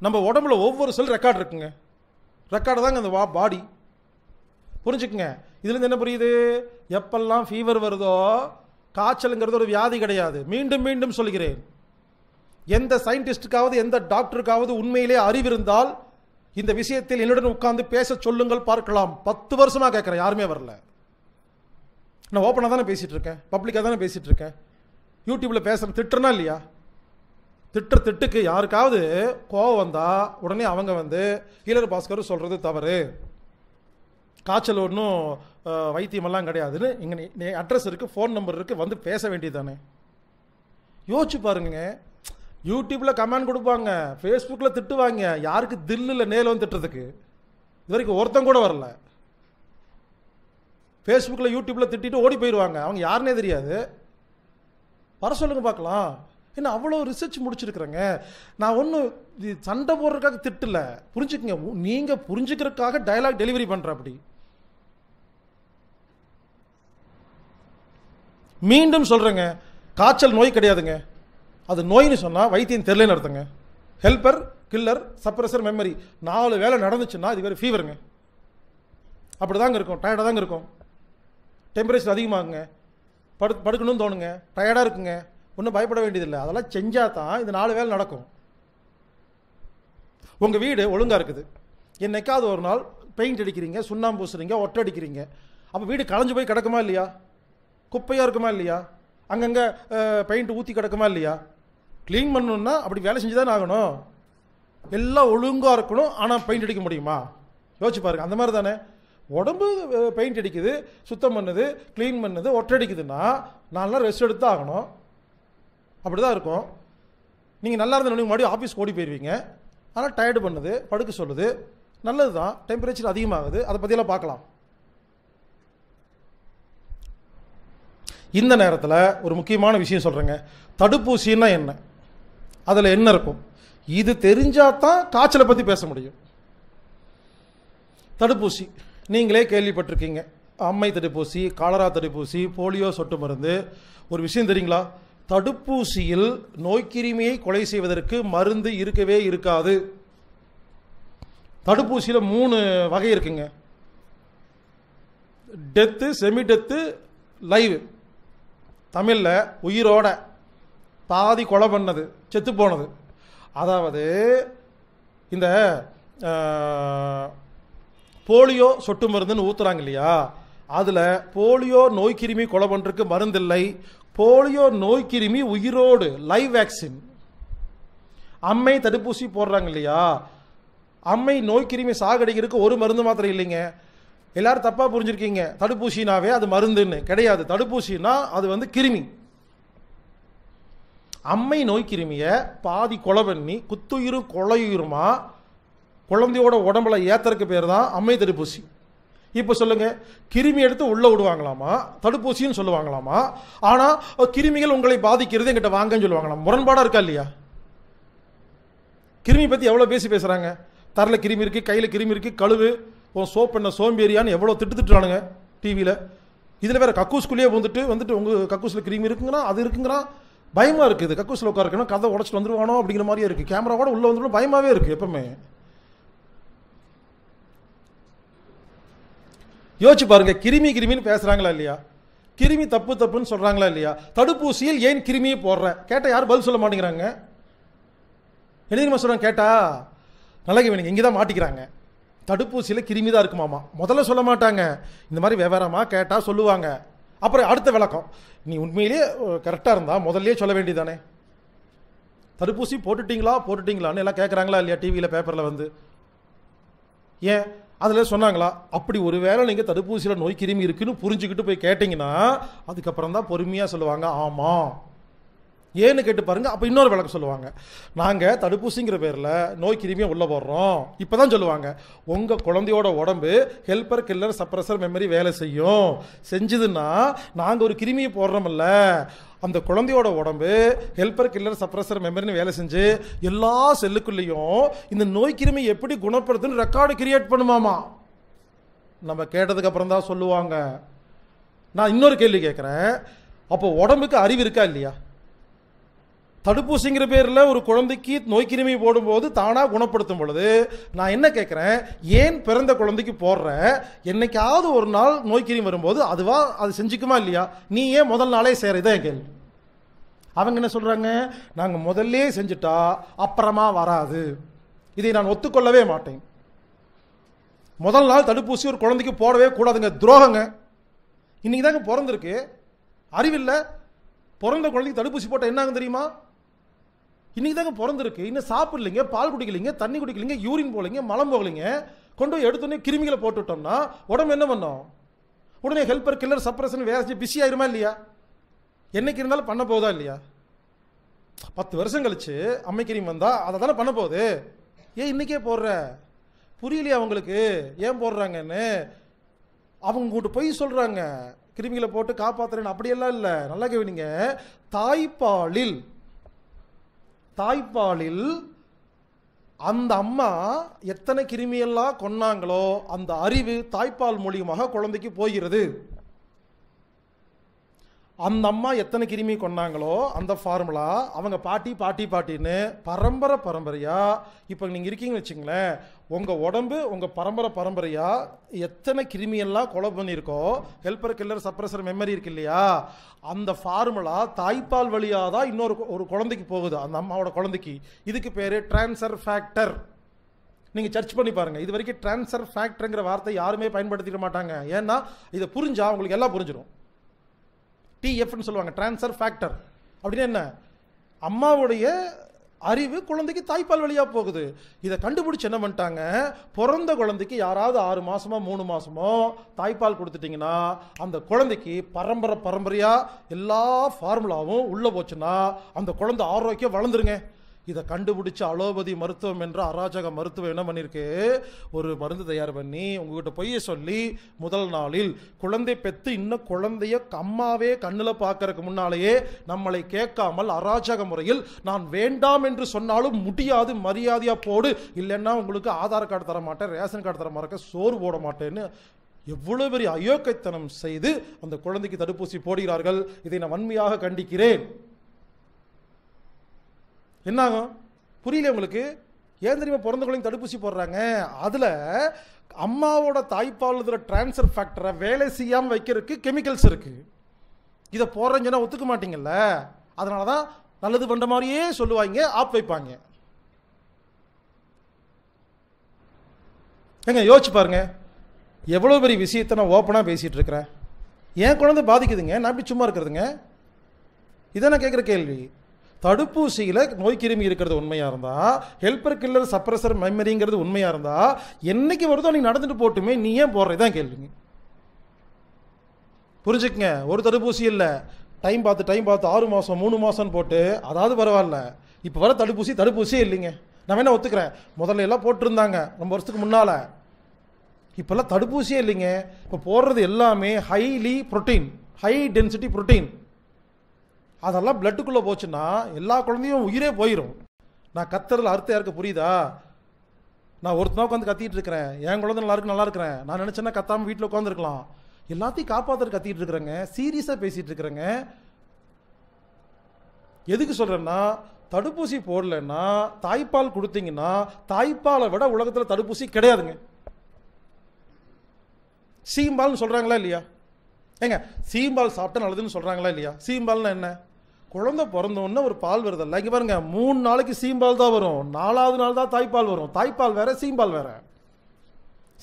நம்ம உடம்புல ஒவ்வொரு செல் ரெக்கார்டு இருக்குங்க. ரெக்கார்டு தாங்க அந்த வா பாடி புரிஞ்சுக்குங்க. இதுலேருந்து என்ன புரியுது? எப்பெல்லாம் ஃபீவர் வருதோ காய்ச்சலுங்கிறது ஒரு வியாதி கிடையாது. மீண்டும் மீண்டும் சொல்கிறேன். எந்த சயின்டிஸ்டுக்காவது எந்த டாக்டருக்காவது உண்மையிலே அறிவிருந்தால் இந்த விஷயத்தில் என்னுடன் உட்கார்ந்து பேச சொல்லுங்கள் பார்க்கலாம். பத்து வருஷமாக கேட்குறேன் யாருமே வரல. நான் ஓப்பனாக தானே பேசிகிட்டு இருக்கேன் பப்ளிக்காக தானே பேசிகிட்டு இருக்கேன். யூடியூப்பில் பேசுற திட்டுறனா இல்லையா? திட்டுற திட்டுக்கு யாருக்காவது கோவம் வந்தால் உடனே அவங்க வந்து ஈழர் பாஸ்கர் சொல்கிறது தவறு. காய்ச்சல் ஒன்றும் வைத்தியமெல்லாம் கிடையாதுன்னு இங்கே அட்ரஸ் இருக்குது ஃபோன் நம்பர் இருக்குது வந்து பேச வேண்டியதானே யோசிச்சு பாருங்க யூடியூப்ல கமெண்ட் கொடுப்பாங்க ஃபேஸ்புக்கில் திட்டுவாங்க. யாருக்கு தில்லில் இல்லை நேரில் வந்து திட்டுறதுக்கு? இது வரைக்கும் ஒருத்தன் கூட வரல. ஃபேஸ்புக்கில் யூடியூப்பில் திட்டிட்டு ஓடி போயிடுவாங்க அவங்க யாருன்னே தெரியாது. வர சொல்லுங்க பார்க்கலாம். என்ன அவ்வளோ ரிசர்ச் முடிச்சிருக்கிறேங்க. நான் ஒன்றும் சண்டை போடுறதுக்காக திட்டல. புரிஞ்சுக்கங்க. நீங்கள் புரிஞ்சுக்கிறதுக்காக டயலாக் டெலிவரி பண்ணுற அப்படி. மீண்டும் சொல்கிறேங்க காய்ச்சல் நோய் கிடையாதுங்க. அது நோய்னு சொன்னால் வைத்தியம் தெரிலன்னு அர்த்தங்க. ஹெல்பர் கில்லர் சப்ரஸர் மெமரி நாலு வேலை நடந்துச்சுன்னா இது வேறு ஃபீவருங்க அப்படிதாங்க இருக்கும். டயர்டாக தாங்க இருக்கும். டெம்பரேச்சர் அதிகமாகுங்க. படு படுக்கணும்னு தோணுங்க. டயர்டாக இருக்குங்க. ஒன்றும் பயப்பட வேண்டியதில்லை. அதெல்லாம் செஞ்சால் தான் இந்த நாலு வேலை நடக்கும். உங்கள் வீடு ஒழுங்காக இருக்குது. என்னைக்காவது ஒரு நாள் பெயிண்ட் அடிக்கிறீங்க சுண்ணாம்பு பூசுறீங்க ஒட்டை அடிக்கிறீங்க. அப்போ வீடு களைஞ்சு போய் கிடக்குமா இல்லையா? குப்பையாக இருக்குமா இல்லையா? அங்கங்கே பெயிண்ட் ஊற்றி கிடக்குமா இல்லையா? க்ளீன் பண்ணணும்னா அப்படி வேலை செஞ்சு தானே ஆகணும். எல்லாம் ஒழுங்காக இருக்கணும் ஆனால் பெயிண்ட் அடிக்க முடியுமா? யோசிச்சு பாருங்க அந்த மாதிரி தானே? உடம்பு பெயிண்ட் அடிக்குது சுத்தம் பண்ணுது க்ளீன் பண்ணுது ஒட்டை அடிக்குதுன்னா நான்லாம் ரெஸ்ட் எடுத்து தான் ஆகணும். அப்படி தான் இருக்கும். நீங்கள் நல்லா இருந்த மறுபடியும் ஆஃபீஸ் ஓடி போயிடுவீங்க ஆனால் டயர்டு பண்ணுது படுக்க சொல்லுது. நல்லது தான் டெம்பரேச்சர் அதிகமாகுது. அதை பற்றியெல்லாம் பார்க்கலாம். இந்த நேரத்தில் ஒரு முக்கியமான விஷயம் சொல்கிறேங்க தடுப்பூசின்னா என்ன? அதில் என்ன இருக்கும்? இது தெரிஞ்சால் தான் காய்ச்சலை பற்றி பேச முடியும். தடுப்பூசி. நீங்களே கேள்விப்பட்டிருக்கீங்க. அம்மை தடுப்பூசி காலரா தடுப்பூசி போலியோ சொட்டு மருந்து. ஒரு விஷயம் தெரியுங்களா? தடுப்பூசியில் நோய்க்கிருமியை கொலை செய்வதற்கு மருந்து இருக்கவே இருக்காது. தடுப்பூசியில் மூணு வகை இருக்குங்க. Dead semi dead live. தமிழில் உயிரோட. பாதி கொலை பண்ணது செத்து போனது. அதாவது இந்த போலியோ சொட்டு மருந்துன்னு ஊற்றுறாங்க இல்லையா? அதில் போலியோ நோய்க்கிருமி கொலை பண்ணுறதுக்கு மருந்து இல்லை. போலியோ நோய்க்கிருமி உயிரோடு லைவ் வேக்சின் அம்மை தடுப்பூசி போடுறாங்க இல்லையா? அம்மை நோய்க்கிருமி சாகடிக்கிறதுக்கு ஒரு மருந்து மாத்திரம் இல்லைங்க. எல்லாரும் தப்பாக புரிஞ்சிருக்கீங்க. தடுப்பூசினாவே அது மருந்துன்னு. கிடையாது. தடுப்பூசினா அது வந்து கிருமி. அம்மை நோய்க்கிருமியை பாதி கொலை பண்ணி குத்துயிரும் கொலையுயிருமா குழந்தையோட உடம்புல ஏத்தறக்கு பேர் தான் அம்மை தடுப்பூசி. இப்போ சொல்லுங்க கிருமி எடுத்து உள்ளே விடுவாங்களாமா தடுப்பூசின்னு சொல்லுவாங்களாமா ஆனால் கிருமிகள் உங்களை பாதிக்கிறது எங்கிட்ட வாங்கன்னு சொல்லுவாங்களாம். முரண்பாடாக இருக்கா இல்லையா? கிருமி பற்றி எவ்வளோ பேசி பேசுகிறாங்க தரில் கிருமி இருக்கு கையில் கிருமி இருக்கு கழுவு உன் சோப் பண்ண சோம்பேறியான்னு எவ்வளோ திட்டு திட்டுறானுங்க டிவியில் இதில் வேறு கக்கூஸ்குள்ளேயே வந்துட்டு வந்துட்டு உங்கள் கக்கூஸில் கிருமி இருக்குங்கிறான் அது இருக்குங்கிறான் பயமாக இருக்குது கக்கூசில் உட்காரக்கணும் கதை உடச்சிட்டு வந்துருவானோ அப்படிங்கிற மாதிரியே இருக்குது கேமராவோட உள்ள வந்துடும் பயமாகவே இருக்குது எப்பவுமே. யோசிச்சு பாருங்க கிருமி கிருமின்னு பேசுகிறாங்களா இல்லையா? கிருமி தப்பு தப்புன்னு சொல்கிறாங்களா இல்லையா? தடுப்பூசியில் ஏன் கிருமியை போடுற? கேட்டால் யாரும் பதில் சொல்ல மாட்டேங்கிறாங்க. எழுதிமா சொல்கிறாங்க கேட்டா நல்லா இங்கே தான் மாட்டிக்கிறாங்க. தடுப்பூசியில் கிருமி தான் இருக்குமாமா முதல்ல சொல்ல மாட்டாங்க. இந்த மாதிரி விவரமாக கேட்டால் சொல்லுவாங்க. அப்புறம் அடுத்த விளக்கம். நீ உண்மையிலேயே கரெக்டாக இருந்தால் முதல்லயே சொல்ல வேண்டியதானே தடுப்பூசி போட்டுட்டீங்களா? போட்டுட்டீங்களான்னு எல்லாம் கேட்குறாங்களா இல்லையா டிவியில் பேப்பரில் வந்து? ஏன்? அதில் சொன்னாங்களா அப்படி ஒரு வேளை நீங்கள் தடுப்பூசியில் நோய் கிருமி இருக்குன்னு புரிஞ்சுக்கிட்டு போய் கேட்டிங்கன்னா அதுக்கப்புறம் தான் பொறுமையாக சொல்லுவாங்க. ஆமாம் ஏன்னு கேட்டு பாருங்க அப்போ இன்னொரு விளக்கம் சொல்லுவாங்க. நாங்கள் தடுப்பூசிங்கிற பேரில் நோய் கிருமியை உள்ளே போடுறோம். இப்போ தான் சொல்லுவாங்க. உங்கள் குழந்தையோட உடம்பு ஹெல்பர் கில்லர் சப்ரஸர் மெமரி வேலை செய்யும். செஞ்சதுன்னா நாங்கள் ஒரு கிருமியை போடுறோமில்ல அந்த குழந்தையோட உடம்பு ஹெல்பர் கில்லர் சப்ரஸர் மெமரின்னு வேலை செஞ்சு எல்லா செல்லுக்குள்ளேயும் இந்த நோய் கிருமி எப்படி குணப்படுத்துன்னு ரெக்கார்டு கிரியேட் பண்ணுமாமா. நம்ம கேட்டதுக்கு அப்புறம் தான் சொல்லுவாங்க. நான் இன்னொரு கேள்வி கேட்குறேன் அப்போ உடம்புக்கு அறிவு இருக்கா இல்லையா? தடுப்பூசிங்கிற பேரில் ஒரு குழந்தைக்கு நோய்க்கிருமி போடும்போது தானாக குணப்படுத்தும் பொழுது நான் என்ன கேட்குறேன் ஏன் பிறந்த குழந்தைக்கு போடுற என்னைக்காவது ஒரு நாள் நோய்க்கிருமி வரும்போது அதுவா அது செஞ்சுக்குமா இல்லையா? நீ ஏன் முதல் நாளே சேர இதான் என் கேள்வி. அவங்க என்ன சொல்கிறாங்க நாங்கள் முதல்ல செஞ்சுட்டா அப்புறமா வராது. இதை நான் ஒத்துக்கொள்ளவே மாட்டேன். முதல் நாள் தடுப்பூசி ஒரு குழந்தைக்கு போடவே கூடாதுங்க. துரோகங்க. இன்னைக்கு தாங்க பிறந்திருக்கு. அறிவில்லை. பிறந்த குழந்தைக்கு தடுப்பூசி போட்டால் என்னாகும் தெரியுமா? இன்னைக்கு தாங்க பிறந்திருக்கு. இன்னும் சாப்பிடலைங்க பால் குடிக்கலைங்க தண்ணி குடிக்கலைங்க யூரின் போகலைங்க மலம் போகலைங்க. கொண்டு போய் எடுத்தோடனே கிருமிகளை போட்டுவிட்டோம்னா உடம்பு என்ன பண்ணும்? உடனே ஹெல்ப்பர் கில்லர் சப்ரஸன் வேலை பிஸி ஆயிருமா இல்லையா? என்னைக்கு இருந்தாலும் பண்ண போதா இல்லையா? பத்து வருஷம் கழிச்சு அம்மைக்கிரீம் வந்தால் அதை தானே பண்ண போகுது. ஏன் இன்னைக்கே போடுற? புரியலையா அவங்களுக்கு ஏன் போடுறாங்கன்னு? அவங்க கூட்டு போய் சொல்கிறாங்க கிருமிகளை போட்டு காப்பாற்றுறேன்னு அப்படியெல்லாம் இல்லை. நல்லா கேவீங்க தாய்ப்பாலில் தாய்ப்பாலில் அந்த அம்மா எத்தனை கிருமியெல்லாம் கொன்னாங்களோ அந்த அறிவு தாய்ப்பால் மூலியமாக குழந்தைக்கு போகிறது. அந்த அம்மா எத்தனை கிருமி கொண்டாங்களோ அந்த ஃபார்முலா அவங்க பாட்டி பாட்டி பாட்டின்னு பரம்பரை பரம்பரையாக இப்போ நீங்கள் இருக்கீங்கன்னு வச்சுங்களேன் உங்கள் உடம்பு உங்கள் பரம்பரை பரம்பரையாக எத்தனை கிருமியெல்லாம் கொலை பண்ணியிருக்கோ? ஹெல்பர் கில்லர் சப்ரஸர் மெமரி இருக்கு இல்லையா? அந்த ஃபார்முலா தாய்ப்பால் வழியாக தான் இன்னொரு ஒரு குழந்தைக்கு போகுது. அந்த அம்மாவோட குழந்தைக்கு. இதுக்கு பேர் டிரான்ஸ்ஃபர் ஃபேக்டர் நீங்கள் சர்ச் பண்ணி பாருங்கள் இது வரைக்கும் டிரான்ஸ்ஃபர் ஃபேக்டருங்கிற வார்த்தை யாருமே பயன்படுத்திக்க மாட்டாங்க. ஏன்னா இதை புரிஞ்சால் உங்களுக்கு எல்லாம் புரிஞ்சிடும் டிஎஃப்னு சொல்லுவாங்க. ட்ரான்ஸ்ஃபர் ஃபேக்டர் அப்படின்னு என்ன? அம்மாவுடைய அறிவு குழந்தைக்கு தாய்ப்பால் வழியாக போகுது. இதை கண்டுபிடிச்சி என்ன பண்ணிட்டாங்க? பிறந்த குழந்தைக்கு யாராவது ஆறு மாதமோ மூணு மாதமோ தாய்ப்பால் கொடுத்துட்டிங்கன்னா அந்த குழந்தைக்கு பரம்பரை பரம்பரையாக எல்லா ஃபார்முலாவும் உள்ளே போச்சுன்னா அந்த குழந்தை ஆரோக்கியம் வளர்ந்துருங்க. இதை கண்டுபிடிச்ச அலோபதி மருத்துவம் என்ற அராஜக மருத்துவம் என்ன பண்ணியிருக்கு? ஒரு மருந்து தயார் பண்ணி உங்ககிட்ட பொய்ய சொல்லி முதல் நாளில் குழந்தை பெத்து இன்னும் குழந்தைய அம்மாவே கண்ணில் பார்க்கறதுக்கு முன்னாலேயே நம்மளை கேட்காமல் அராஜக முறையில் நான் வேண்டாம் என்று சொன்னாலும் முடியாது மரியாதையா போடு இல்லைன்னா உங்களுக்கு ஆதார் கார்டு தர மாட்டேன் ரேஷன் கார்டு தர மாட்டேன் சோறு போட மாட்டேன்னு எவ்வளவு பெரிய அயோக்கியத்தனம் செய்து அந்த குழந்தைக்கு தடுப்பூசி போடுகிறார்கள். இதை நான் வன்மையாக கண்டிக்கிறேன். என்னாகும்? புரியல உங்களுக்கு? ஏன் தெரியுமா பிறந்த குழந்தைங்க தடுப்பூசி போடுறாங்க? அதில் அம்மாவோட தாய்ப்பால் இதில் டிரான்ஸ்ஃபர் ஃபேக்டரை வேலை செய்யாமல் வைக்கிறதுக்கு கெமிக்கல்ஸ் இருக்குது இதை போடுறேன்னு சொன்னால் ஒத்துக்க மாட்டீங்கல்ல? அதனால தான் நல்லது பண்ணுற மாதிரியே சொல்லுவாங்க ஆப் வைப்பாங்க. ஏங்க யோசிச்சு பாருங்க. எவ்வளோ பெரிய விஷயத்தை நான் ஓப்பனாக பேசிகிட்டு இருக்கிறேன்? என் குழந்தை பாதிக்குதுங்க நான் இப்படி சும்மா இருக்கிறதுங்க? இதை நான் கேட்குற கேள்வி. தடுப்பூசியில் நோய் கிருமி இருக்கிறது உண்மையாக இருந்தால் ஹெல்பர் கில்லர் சப்ரஸர் மெமரிங்கிறது உண்மையாக இருந்தால் என்னைக்கு வருதோ நீ நடந்துட்டு போட்டுமே நீ ஏன் போடுறது தான் கேள்விங்க புரிஞ்சுக்கங்க ஒரு தடுப்பூசி இல்லை. டைம் பார்த்து டைம் பார்த்து ஆறு மாதம் மூணு மாதம்னு போட்டு அதாவது பரவாயில்ல. இப்போ வர தடுப்பூசி தடுப்பூசியே இல்லைங்க. நான் வேணா ஒத்துக்கிறேன். முதல்ல எல்லாம் போட்டிருந்தாங்க ரொம்ப வருஷத்துக்கு முன்னால். இப்போல்லாம் தடுப்பூசியே இல்லைங்க. இப்போ போடுறது எல்லாமே highly protein high density protein அதெல்லாம் பிளட்டுக்குள்ளே போச்சுன்னா எல்லா குழந்தையும் உயிரே போயிடும் நான் கத்துறதுல அர்த்தம் யாருக்கு புரியுதா? நான் ஒருத்தனா உட்காந்து கத்திட்டு இருக்கிறேன். என் குழந்தை நல்லா இருக்கு நல்லா இருக்கிறேன். நான் நினச்சேன்னா கத்தாமல் வீட்டில் உட்காந்துருக்கலாம் எல்லாத்தையும் காப்பாற்ற கத்திட்டு இருக்கிறேங்க. சீரியஸாக பேசிட்டு இருக்கிறேங்க. எதுக்கு சொல்கிறேன்னா தடுப்பூசி போடலைன்னா தாய்ப்பால் கொடுத்தீங்கன்னா தாய்ப்பாலை விட உலகத்தில் தடுப்பூசி கிடையாதுங்க. சீம்பால்னு சொல்கிறாங்களா இல்லையா? ஏங்க சீம்பால் சாப்பிட்டா நல்லதுன்னு சொல்கிறாங்களா இல்லையா? சீம்பால்னா என்ன? குழந்தை பிறந்தோடனே ஒரு பால் வருதல்ல இங்கே பாருங்க மூணு நாளைக்கு சீம்பால் தான் வரும். நாலாவது நாள் தான் தாய்ப்பால் வரும். தாய்ப்பால் வேற சீம்பால் வேற.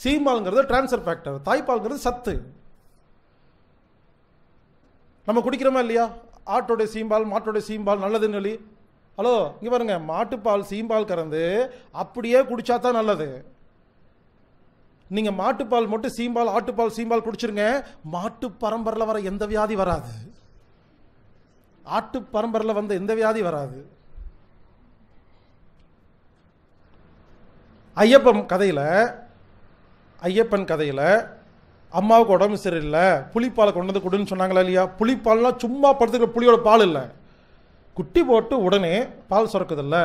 சீம்பால்ங்கிறது டிரான்ஸ்ஃபர் ஃபேக்டர் தாய்ப்பால்ங்கிறது சத்து. நம்ம குடிக்கிறோமா இல்லையா? ஆட்டோட சீம்பால் மாட்டோடைய சீம்பால் நல்லதுன்னு சொல்லி ஹலோ இங்கே பாருங்க மாட்டுப்பால் சீம்பால் கறந்து அப்படியே குடிச்சா தான் நல்லது. நீங்கள் மாட்டுப்பால் மட்டும் சீம்பால் ஆட்டுப்பால் சீம்பால் குடிச்சிருங்க. மாட்டு பரம்பரையில் வர எந்த வியாதி வராது. ஆட்டு பரம்பரையில் வந்த எந்த வியாதி வராது. ஐயப்பன் கதையில் ஐயப்பன் கதையில் அம்மாவுக்கு உடம்பு சரியில்லை புளிப்பாலை கொண்டு வந்து கொடுன்னு சொன்னாங்களா இல்லையா? புளிப்பால்லாம் சும்மா படுத்துக்கிற புளியோட பால் இல்லை. குட்டி போட்டு உடனே பால் சுரக்குதில்ல.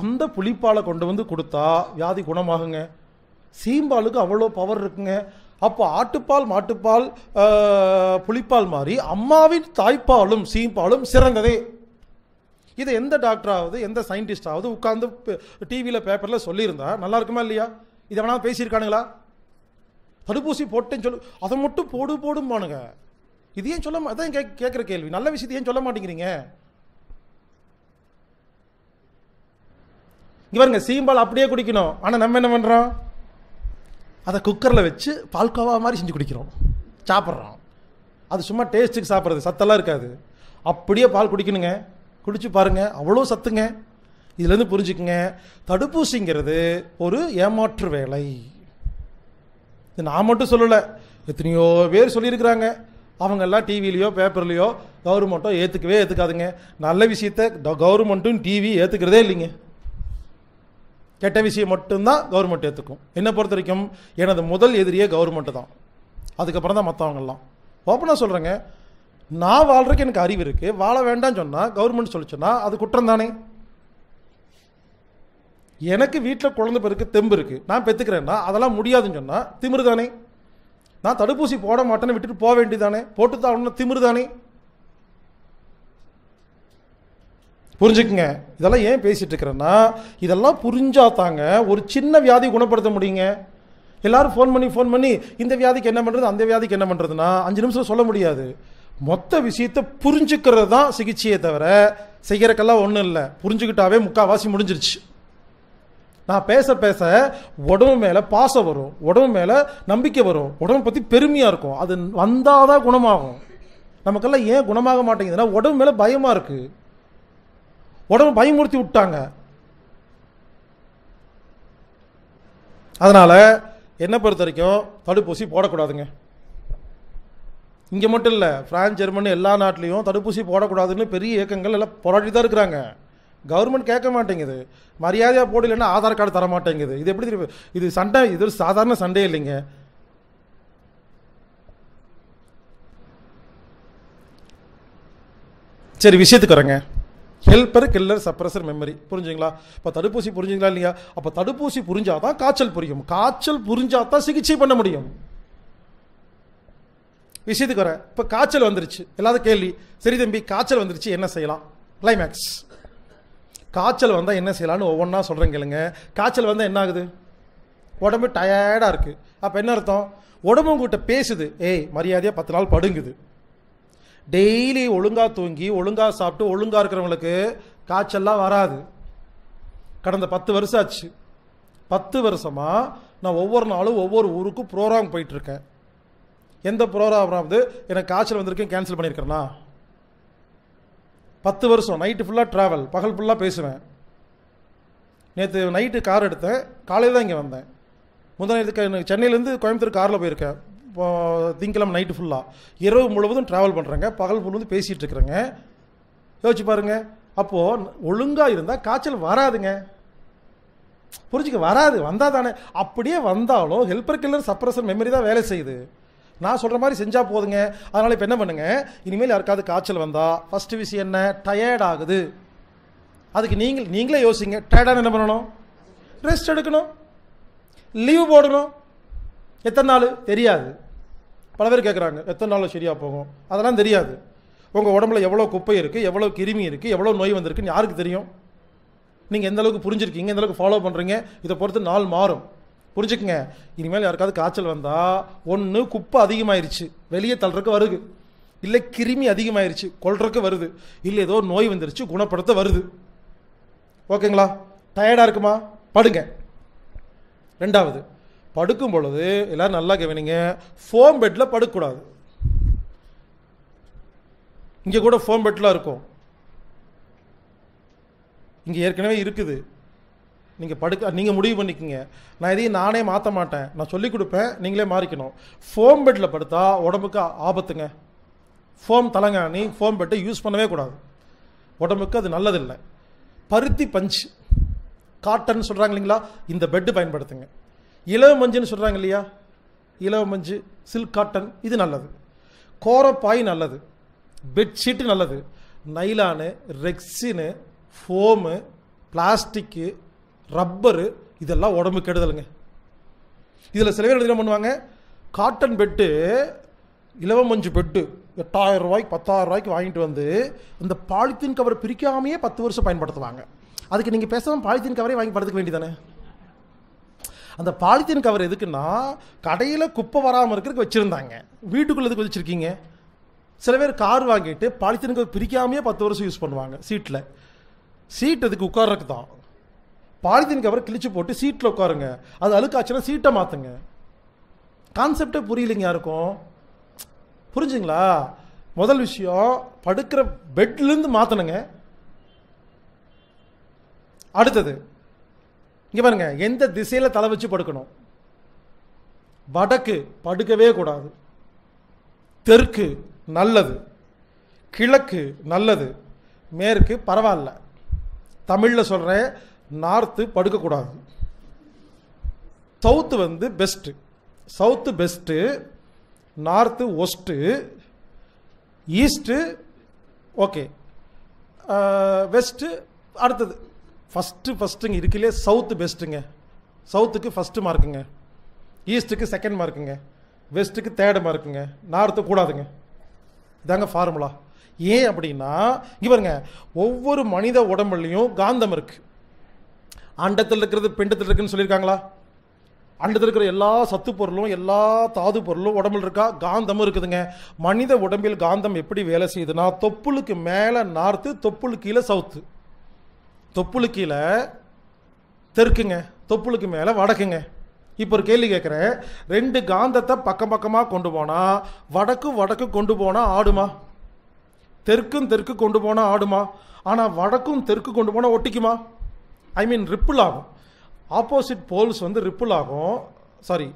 அந்த புளிப்பாலை கொண்டு வந்து கொடுத்தா வியாதி குணமாகுங்க. சீம்பாலுக்கு அவ்வளோ பவர் இருக்குங்க. அப்போ ஆட்டுப்பால் மாட்டுப்பால் புளிப்பால் மாதிரி அம்மாவின் தாய்ப்பாலும் சீம்பாலும் சிறந்ததே. இது எந்த டாக்டராவது எந்த சயின்டிஸ்டாவது உட்கார்ந்து டிவியில் பேப்பரில் சொல்லியிருந்தா நல்லா இருக்குமா இல்லையா? இதை வேணா பேசியிருக்கானுங்களா? தடுப்பூசி போட்டேன்னு சொல்லு அதை மட்டும் போடு போடும்பானுங்க. இது ஏன் சொல்ல மா- அதான் கே கேட்குற கேள்வி. நல்ல விஷயத்தை ஏன் சொல்ல மாட்டேங்கிறீங்க? இங்கே பாருங்க சீம்பால் அப்படியே குடிக்கணும். ஆனால் நம்ம என்ன பண்ணுறோம் அதை குக்கரில் வச்சு பால்கோவா மாதிரி செஞ்சு குடிக்கிறோம். சாப்பிட்றோம். அது சும்மா டேஸ்ட்டுக்கு சாப்பிட்றது. சத்தெல்லாம் இருக்காது. அப்படியே பால் குடிக்கணுங்க. குடிச்சு பாருங்கள் அவ்வளோ சத்துங்க. இதுலேருந்து புரிஞ்சுக்குங்க. தடுப்பூசிங்கிறது ஒரு ஏமாற்று வேலை. இது நான் மட்டும் சொல்லலை. எத்தனையோ பேர் சொல்லியிருக்கிறாங்க. அவங்கெல்லாம் டிவிலேயோ டிவிலையோ பேப்பர்லையோ கவர்மெண்ட்டோ ஏற்றுக்கவே ஏற்றுக்காதுங்க நல்ல விஷயத்த கவர்மெண்ட்டும் டிவி ஏற்றுக்கிறதே இல்லைங்க. கெட்ட விஷயம் மட்டும்தான் கவர்மெண்ட் ஏற்றுக்கும் என்னை பொறுத்த வரைக்கும் எனது முதல் எதிரியே கவர்மெண்ட்டு தான். அதுக்கப்புறம் தான் மற்றவங்கெல்லாம் ஓப்பனாக சொல்கிறேங்க நான் வாழ்றதுக்கு எனக்கு அறிவு இருக்குது வாழ வேண்டாம்னு சொன்னால் கவர்மெண்ட் சொல்லிச்சுன்னா அது குற்றம் தானே? எனக்கு வீட்டில் குழந்தை பிறகு தெம்பு இருக்குது நான் பெற்றுக்கிறேன்னா அதெல்லாம் முடியாதுன்னு சொன்னால் திமிரு தானே? நான் தடுப்பூசி போட மாட்டேன்னு விட்டுட்டு போக வேண்டியதானே போட்டு தான் திமிரு தானே? புரிஞ்சுக்குங்க. இதெல்லாம் ஏன் பேசிகிட்டு இருக்கிறேன்னா இதெல்லாம் புரிஞ்சா தாங்க ஒரு சின்ன வியாதி குணப்படுத்த முடியுங்க. எல்லாரும் ஃபோன் பண்ணி ஃபோன் பண்ணி இந்த வியாதிக்கு என்ன பண்ணுறது அந்த வியாதிக்கு என்ன பண்ணுறதுன்னா அஞ்சு நிமிஷம் சொல்ல முடியாது. மொத்த விஷயத்தை புரிஞ்சுக்கிறது தான் சிகிச்சையை தவிர செய்கிறக்கெல்லாம் ஒன்றும் இல்லை. புரிஞ்சுக்கிட்டாவே முக்கால்வாசி முடிஞ்சிருச்சு. நான் பேச பேச உடம்பு மேலே பாசம் வரும். உடம்பு மேலே நம்பிக்கை வரும். உடம்பு பற்றி பெருமையாக இருக்கும். அது வந்தால் தான் குணமாகும். நமக்கெல்லாம் ஏன் குணமாக மாட்டேங்குதுன்னா உடம்பு மேலே பயமாக இருக்குது உடம்பு பயமுறுத்தி விட்டாங்க. அதனால் என்னை பொறுத்த வரைக்கும் தடுப்பூசி போடக்கூடாதுங்க. இங்கே மட்டும் இல்லை பிரான்ஸ் ஜெர்மனி எல்லா நாட்டிலையும் தடுப்பூசி போடக்கூடாதுன்னு பெரிய இயக்கங்கள் எல்லாம் போராடி தான் இருக்கிறாங்க. கவர்மெண்ட் கேட்க மாட்டேங்குது. மரியாதையாக போடலைன்னா ஆதார் கார்டு தர மாட்டேங்குது. இது எப்படி தெரியும்? இது சண்டை. இது ஒரு சாதாரண சண்டே இல்லைங்க. சரி விஷயத்துக்கு வரேங்க. ஹெல்பர் கில்லர் சப்ரஸர் மெமரி புரிஞ்சுங்களா? இப்போ தடுப்பூசி புரிஞ்சுங்களா இல்லையா? அப்போ தடுப்பூசி புரிஞ்சாதான் காய்ச்சல் புரியும். காய்ச்சல் புரிஞ்சாதான் சிகிச்சை பண்ண முடியும். விஷயத்துக்கு வரேன் இப்போ காய்ச்சல் வந்துருச்சு. எல்லாத கேள்வி சரி தம்பி காய்ச்சல் வந்துருச்சு என்ன செய்யலாம்? கிளைமேக்ஸ் காய்ச்சல் வந்தால் என்ன செய்யலாம்னு ஒவ்வொன்றா சொல்கிறேன் கேளுங்க. காய்ச்சல் வந்தால் என்ன ஆகுது? உடம்பு டயர்டாக இருக்குது அப்போ என்ன அர்த்தம்? உடம்பு உங்ககிட்ட பேசுது. ஏய் மரியாதையாக பத்து நாள் படுங்குது. டெய்லி ஒழுங்காக தூங்கி ஒழுங்காக சாப்பிட்டு ஒழுங்காக இருக்கிறவங்களுக்கு காய்ச்சல்லாம் வராது. கடந்த பத்து வருஷம் ஆச்சு. பத்து வருஷமாக நான் ஒவ்வொரு நாளும் ஒவ்வொரு ஊருக்கும் ப்ரோக்ராம் போயிட்டுருக்கேன். எந்த ப்ரோக்ராம் வந்து எனக்கு காய்ச்சல் வந்திருக்கேன் கேன்சல் பண்ணியிருக்கிறேன்னா பத்து வருஷம் நைட்டு ஃபுல்லாக ட்ராவல் பகல் ஃபுல்லாக பேசுவேன். நேற்று நைட்டு கார் எடுத்தேன். காலையில் தான் இங்கே வந்தேன். முந்தா நேற்று சென்னையிலேருந்து கோயம்புத்தூர் காரில் போயிருக்கேன். இப்போது திங்கக்கிழமை நைட்டு ஃபுல்லாக இரவு முழுவதும் ட்ராவல் பண்ணுறேங்க பகல் முழுவதும் பேசிகிட்டு இருக்கிறேங்க. யோசிச்சு பாருங்க. அப்போது ஒழுங்காக இருந்தால் காய்ச்சல் வராதுங்க. புரிஞ்சுக்க வராது. வந்தால் தானே. அப்படியே வந்தாலும் ஹெல்பர் கில்லர் சப்ரஸர் மெமரி தான் வேலை செய்யுது. நான் சொல்கிற மாதிரி செஞ்சால் போதுங்க. அதனால் இப்போ என்ன பண்ணுங்கள் இனிமேல் யாருக்காவது காய்ச்சல் வந்தால் ஃபஸ்ட்டு விஷயம் என்ன? டயர்ட் ஆகுது. அதுக்கு நீங்கள் நீங்களே யோசிங்க. டயர்டான என்ன பண்ணணும்? ரெஸ்ட் எடுக்கணும். லீவு போடணும். எத்தனை நாள்? தெரியாது. பல பேர் கேட்குறாங்க எத்தனை நாளில் சரியாக போகும்? அதெல்லாம் தெரியாது. உங்கள் உடம்புல எவ்வளோ குப்பை இருக்குது எவ்வளோ கிருமி இருக்குது எவ்வளோ நோய் வந்திருக்குன்னு யாருக்கு தெரியும்? நீங்கள் எந்த அளவுக்கு புரிஞ்சிருக்கீங்க எந்த அளவுக்கு ஃபாலோ பண்ணுறீங்க இதை பொறுத்து நாள் மாறும். புரிஞ்சுக்குங்க. இனிமேல் யாருக்காவது காய்ச்சல் வந்தால் ஒன்று குப்பை அதிகமாயிருச்சு வெளியே தள்ளுறக்கு வருது. இல்லை கிருமி அதிகமாயிருச்சு கொள்றதுக்கு வருது. இல்லை ஏதோ நோய் வந்துருச்சு குணப்படுத்த வருது. ஓகேங்களா? டயர்டாக இருக்குமா? படுங்க. ரெண்டாவது படுக்கும் பொழுது எல்லாரும் நல்லா கவனிங்க ஃபோம் பெட்டில் படுக்கக்கூடாது. இங்கே கூட ஃபோம் பெட்லாம் இருக்கும். இங்கே ஏற்கனவே இருக்குது. நீங்கள் படுக்க நீங்கள் முடிவு பண்ணிக்கோங்க. நான் எதையும் நானே மாற்ற மாட்டேன். நான் சொல்லிக் கொடுப்பேன் நீங்களே மாறிக்கணும். ஃபோம் பெட்டில் படுத்தா உடம்புக்கு ஆபத்துங்க. ஃபோம் தலங்காணி ஃபோம் பெட்டை யூஸ் பண்ணவே கூடாது. உடம்புக்கு அது நல்லதில்லை. பருத்தி பஞ்சு காட்டன் சொல்கிறாங்க இல்லைங்களா? இந்த பெட்டு பயன்படுத்துங்க. இலவ மஞ்சுன்னு சொல்கிறாங்க இல்லையா? இலவ மஞ்சு சில்க் காட்டன் இது நல்லது. கோரப்பாய் நல்லது. பெட்ஷீட்டு நல்லது. Nylon rexine foam plastic rubber இதெல்லாம் உடம்பு கெடுதலுங்க. இதில் சில பேர் என்ன பண்ணுவாங்க? காட்டன் பெட்டு இலவ மஞ்சு பெட்டு எட்டாயிரம் ரூபாய்க்கு பத்தாயிரம் ரூபாய்க்கு வாங்கிட்டு வந்து இந்த பாலித்தீன் கவர் பிரிக்காமையே பத்து வருஷம் பயன்படுத்துவாங்க. அதுக்கு நீங்கள் பேசாமல் பாலித்தீன் கவரே வாங்கி படுத்துக்க வேண்டியதானே அந்த பாலித்தீன் கவர் எதுக்குன்னா கடையில் குப்பை வராமல் இருக்கிறதுக்கு வச்சுருந்தாங்க. வீட்டுக்குள்ளே எதுக்கு வச்சுருக்கீங்க? சில பேர் கார் வாங்கிட்டு பாலித்தீன் கவர் பிரிக்காமையே பத்து வருஷம் யூஸ் பண்ணுவாங்க சீட்டில் சீட் அதுக்கு உட்கார்றதுக்கு தான். பாலித்தீன் கவர் கிழிச்சு போட்டு சீட்டில் உட்காருங்க. அது அழுக்காச்சுன்னா சீட்டை மாற்றுங்க கான்செப்டே புரியலைங்க யாருக்கும்? புரிஞ்சுங்களா? முதல் விஷயம் படுக்கிற பெட்லேருந்து மாற்றணுங்க அடுத்தது இங்கே பாருங்க எந்த திசையில் தலை வச்சு படுக்கணும்? வடக்கு படுக்கவே கூடாது. தெற்கு நல்லது. கிழக்கு நல்லது. மேற்கு பரவாயில்ல. தமிழில் சொல்கிறேன் நார்த்து படுக்கக்கூடாது சவுத்து வந்து best south best north worst east okay west அடுத்தது. ஃபஸ்ட்டு ஃபஸ்ட்டுங்க இருக்குல்லே சவுத்து பெஸ்ட்டுங்க சவுத்துக்கு ஃபஸ்ட்டு மார்க்குங்க ஈஸ்ட்டுக்கு செகண்ட் மார்க்குங்க வெஸ்ட்டுக்கு தேர்டு மார்க்குங்க நார்த்து கூடாதுங்க. இதாங்க ஃபார்முலா ஏன் அப்படின்னா இங்கே பாருங்க ஒவ்வொரு மனித உடம்புலையும் காந்தம் இருக்குது அண்டத்தில் இருக்கிறது பிண்டத்தில் இருக்குன்னு சொல்லியிருக்காங்களா? அண்டத்தில் இருக்கிற எல்லா சத்து பொருளும் எல்லா தாது பொருளும் உடம்புல இருக்கா? காந்தமும் இருக்குதுங்க. மனித உடம்பில் காந்தம் எப்படி வேலை செய்யுதுன்னா தொப்புளுக்கு மேலே நார்த்து தொப்புளுக்கு கீழே சவுத்து தொப்புளுக்கு கீழே தெற்குங்க தொப்புளுக்கு மேலே வடக்குங்க. இப்போ ஒரு கேள்வி கேட்குறேன் ரெண்டு காந்தத்தை பக்கம் பக்கமாக கொண்டு போனால் வடக்கு வடக்கு கொண்டு போனால் ஆடுமா? தெற்கும் தெற்கு கொண்டு போனால் ஆடுமா? ஆனால் வடக்கும் தெற்கு கொண்டு போனால் ஒட்டிக்குமா? ஐ மீன் ரிப்பிள் ஆகும். ஆப்போசிட் போல்ஸ் வந்து ரிப்பிள் ஆகும். சாரி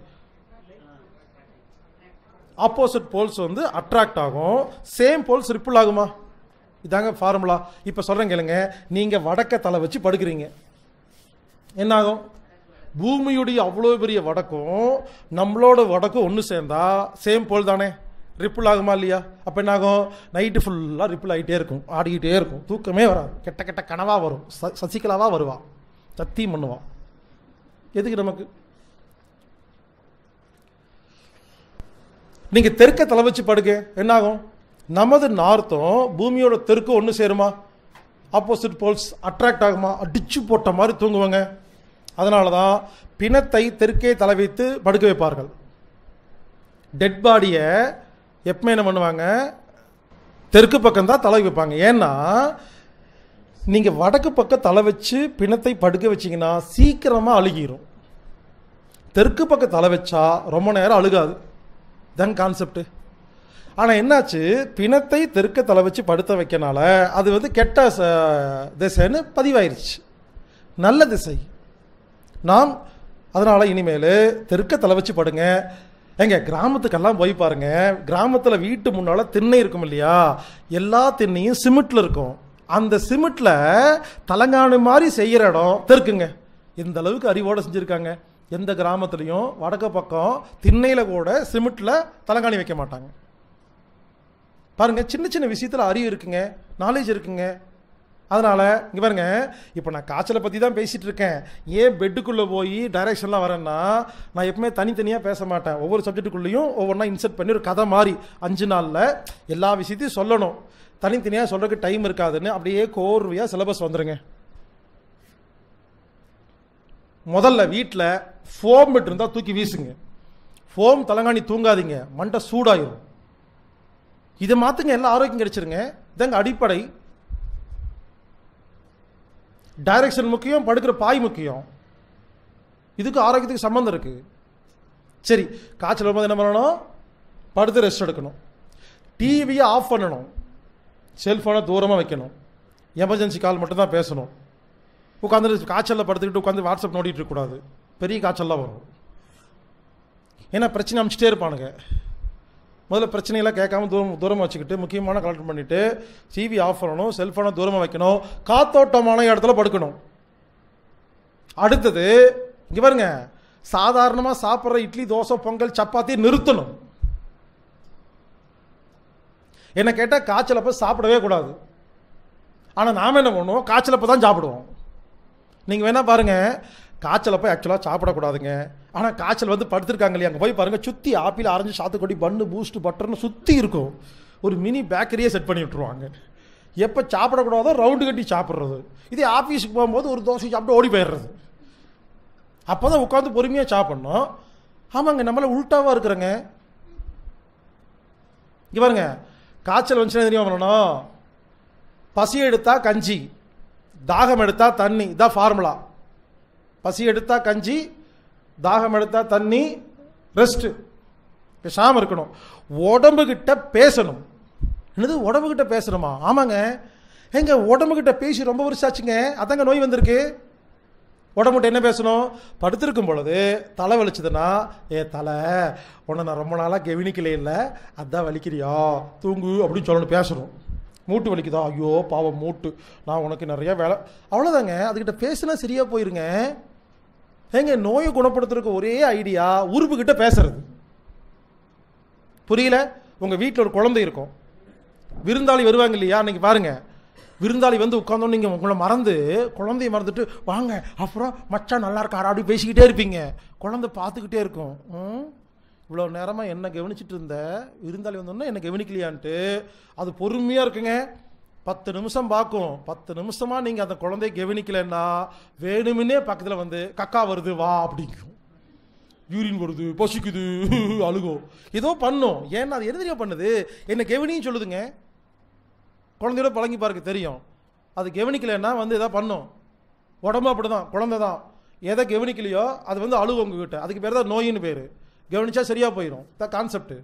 ஆப்போசிட் போல்ஸ் வந்து அட்ராக்ட் ஆகும். சேம் போல்ஸ் ரிப்பிள் ஆகுமா? இதாங்க ஃபார்முலா இப்போ சொல்கிறேன் கேளுங்க. நீங்கள் வடக்க தலை வச்சு படுக்கிறீங்க. என்னாகும்? பூமியுடைய அவ்வளோ பெரிய வடக்கும் நம்மளோட வடக்கும் ஒன்று சேர்ந்தா சேம் போல் தானே? ரிப்பிள் ஆகுமா இல்லையா? அப்போ என்ன ஆகும் நைட்டு ஃபுல்லாக ரிப்பிள் ஆகிட்டே இருக்கும். ஆடிக்கிட்டே இருக்கும். தூக்கமே வராது. கெட்ட கெட்ட கனவாக வரும். ச சசிகலாவாக வருவாள் சத்தியம் பண்ணுவா. எதுக்கு நமக்கு? நீங்கள் தெற்க தலை வச்சு படுக்க. என்னாகும்? நமது நார்த்தும் பூமியோட தெற்கு ஒன்று சேருமா? ஆப்போசிட் போல்ஸ் அட்ராக்ட் ஆகுமா? அடிச்சு போட்ட மாதிரி தூங்குவாங்க. அதனால தான் பிணத்தை தெற்கே தலை வைத்து படுக்க வைப்பார்கள். டெட் பாடியை எப்பவுமே என்ன பண்ணுவாங்க? தெற்கு பக்கம் தான் தலை வைப்பாங்க. ஏன்னா நீங்கள் வடக்கு பக்கம் தலை வச்சு பிணத்தை படுக்க வச்சிங்கன்னா சீக்கிரமாக அழுகிடும் தெற்கு பக்கம் தலை வச்சா ரொம்ப நேரம் அழுகாது. இதான் கான்செப்ட்டு ஆனால் என்னாச்சு? பிணத்தை தெற்க தலை வச்சு படுத்த வைக்கனால அது வந்து கெட்ட ச- திசைன்னு பதிவாயிருச்சு. நல்ல திசை. நாம் அதனால் இனிமேல் தெற்க தலை வச்சு படுங்க. எங்க கிராமத்துக்கெல்லாம் போய் பாருங்க. கிராமத்தில் வீட்டு முன்னால் திண்ணை இருக்கும் இல்லையா? எல்லா திண்ணையும் சிமெண்ட்டில் இருக்கும். அந்த சிமெண்ட்டில் தலங்கானு மாதிரி செய்கிற இடம் தெற்குங்க இந்த அளவுக்கு அறிவோடு செஞ்சுருக்காங்க. எந்த கிராமத்துலேயும் வடக்கு பக்கம் திண்ணையில் கூட சிமெண்ட்டில் தலங்காணி வைக்க மாட்டாங்க. பாருங்கள் சின்ன சின்ன விஷயத்தில் அறிவு இருக்குங்க நாலேஜ் இருக்குங்க. அதனால் இங்கே பாருங்க இப்போ நான் காய்ச்சலை பற்றி தான் பேசிகிட்டு இருக்கேன். ஏன் பெட்டுக்குள்ளே போய் டைரக்ஷன்லாம் வரேன்னா நான் எப்பவுமே தனித்தனியாக பேச மாட்டேன். ஒவ்வொரு சப்ஜெக்ட்டுக்குள்ளேயும் ஒவ்வொன்றா இன்சர்ட் பண்ணி ஒரு கதை மாதிரி அஞ்சு நாளில் எல்லா விஷயத்தையும் சொல்லணும். தனித்தனியாக சொல்கிறதுக்கு டைம் இருக்காதுன்னு அப்படியே கோர்வையாக சிலபஸ் வந்துடுங்க முதல்ல வீட்டில் ஃபோம் பெட் இருந்தால் தூக்கி வீசுங்க. ஃபோம் தலங்காணி தூங்காதீங்க. மண்டை சூடாயிரும். இதை மாற்றுங்க எல்லாம் ஆரோக்கியம் கிடைச்சிருங்க. இதாங்க அடிப்படை. டைரக்ஷன் முக்கியம் படுக்கிற பாய் முக்கியம். இதுக்கு ஆரோக்கியத்துக்கு சம்மந்தம் இருக்கு. சரி காய்ச்சல் வரும்போது என்ன பண்ணணும்? படுத்து ரெஸ்ட் எடுக்கணும். டிவியை ஆஃப் பண்ணணும். செல்ஃபோனை தூரமாக வைக்கணும். எமர்ஜென்சி கால் மட்டும்தான் பேசணும். உட்காந்து காய்ச்சலில் படுத்துக்கிட்டு உட்காந்து வாட்ஸ்அப் நோண்டிட்டு இருக்கக்கூடாது. பெரிய காய்ச்சல்லாம் வரும். ஏன்னா பிரச்சனை அமைச்சிட்டே இருப்பானுங்க. முதல்ல பிரச்சனையெல்லாம் கேட்காம தூரம் தூரமாக வச்சுக்கிட்டு முக்கியமான கலெக்ட் பண்ணிவிட்டு டிவி ஆஃப் பண்ணணும் செல்ஃபோனை தூரமாக வைக்கணும் காத்தோட்டமான இடத்துல படுக்கணும். அடுத்தது இங்கே பாருங்க சாதாரணமாக சாப்பிட்ற இட்லி தோசை பொங்கல் சப்பாத்தி நிறுத்தணும். என்னை கேட்டால் காய்ச்சலப்போ சாப்பிடவே கூடாது. ஆனால் நாம் என்ன பண்ணுவோம்? காய்ச்சலப்போ தான் சாப்பிடுவோம். நீங்கள் வேணால் பாருங்கள் காய்ச்சலப்போ ஆக்சுவலாக சாப்பிடக்கூடாதுங்க. ஆனால் காய்ச்சல் வந்து படுத்திருக்காங்க இல்லையா? அங்கே போய் பாருங்கள் சுற்றி ஆப்பிள் ஆரஞ்சு சாத்துக்கொடி பண்ணு பூஸ்ட் பட்டர்னு சுற்றி இருக்கும். ஒரு மினி பேக்கரியே செட் பண்ணி விட்ருவாங்க எப்போ சாப்பிடக்கூடாதோ ரவுண்டு கட்டி சாப்பிட்றது. இதே ஆஃபீஸுக்கு போகும்போது ஒரு தோசை சாப்பிட்டு ஓடி போயிடுறது. அப்போ தான் உட்காந்து பொறுமையாக சாப்பிட்ணும். ஆமாங்க நம்மள உள்டாவாக இருக்கிறோங்க. இங்கே பாருங்க காய்ச்சல் வந்துச்சுன்னா தெரியுமா பண்ணணும்? பசி எடுத்தால் கஞ்சி தாகம் எடுத்தால் தண்ணி இதான் ஃபார்முலா பசி எடுத்தா கஞ்சி தாகம் எடுத்தா தண்ணி ரெஸ்ட் பேசாமல் இருக்கணும். உடம்புக்கிட்ட பேசணும். என்னது உடம்புக்கிட்ட பேசணுமா? ஆமாங்க. எங்க உடம்புக்கிட்ட பேசி ரொம்ப வருஷம் ஆச்சுங்க அதாங்க நோய் வந்திருக்கு. உடம்புகிட்ட என்ன பேசணும்? படுத்திருக்கும் பொழுது தலை வலிச்சதுன்னா ஏ தலை உன்னை நான் ரொம்ப நாளாக கவனிக்கலே இல்லை. அதான் வலிக்கிறியா? தூங்கு அப்படின்னு சொல்லணும் பேசணும். மூட்டு வலிக்குதா? ஐயோ பாவம் மூட்டு. நான் உனக்கு நிறைய வேலை. அவ்வளோதாங்க அதுக்கிட்ட பேசினா சரியாக போயிருங்க. ஏங்க நோயை குணப்படுத்துறதுக்கு ஒரே ஐடியா உறுப்புக்கிட்ட பேசுறது. புரியல? உங்கள் வீட்டில் ஒரு குழந்தை இருக்கும். விருந்தாளி வருவாங்க இல்லையா? அன்னைக்கு பாருங்க. விருந்தாளி வந்து உட்காந்தோன்னு நீங்கள் உங்களை மறந்து குழந்தைய மறந்துட்டு வாங்க அப்புறம் மச்சான் நல்லா இருக்காரா? அப்படி பேசிக்கிட்டே இருப்பீங்க. குழந்தை பார்த்துக்கிட்டே இருக்கும். ம் இவ்வளோ நேரமாக என்ன கவனிச்சிட்டு இருந்த? விருந்தாளி வந்தோன்னா என்ன கவனிக்கலையான்ட்டு? அது பொறுமையாக இருக்குங்க. பத்து நிமிஷம் பார்க்கும். பத்து நிமிஷமாக நீங்கள் அந்த குழந்தைய கவனிக்கலைன்னா வேணுமுன்னே பக்கத்தில் வந்து கக்கா வருது வா அப்படிங்கும். யூரின் வருது பசிக்குது *laughs* அழுகும். ஏதோ பண்ணும். ஏன்னா அது என்ன பண்ணுது. என்ன கெவினின்னு சொல்லுதுங்க. குழந்தையோட பழங்கி பாருக்கு தெரியும். அது கெவனிக்கலைன்னா வந்து எதாவது பண்ணும். உடம்பு அப்படிதான் குழந்தை தான். எதை கவனிக்கலையோ அது வந்து அழுகும் உங்ககிட்ட. அதுக்கு பேர் தான் நோயின்னு பேர். கவனிச்சா சரியாக போயிடும் த கான்செப்ட்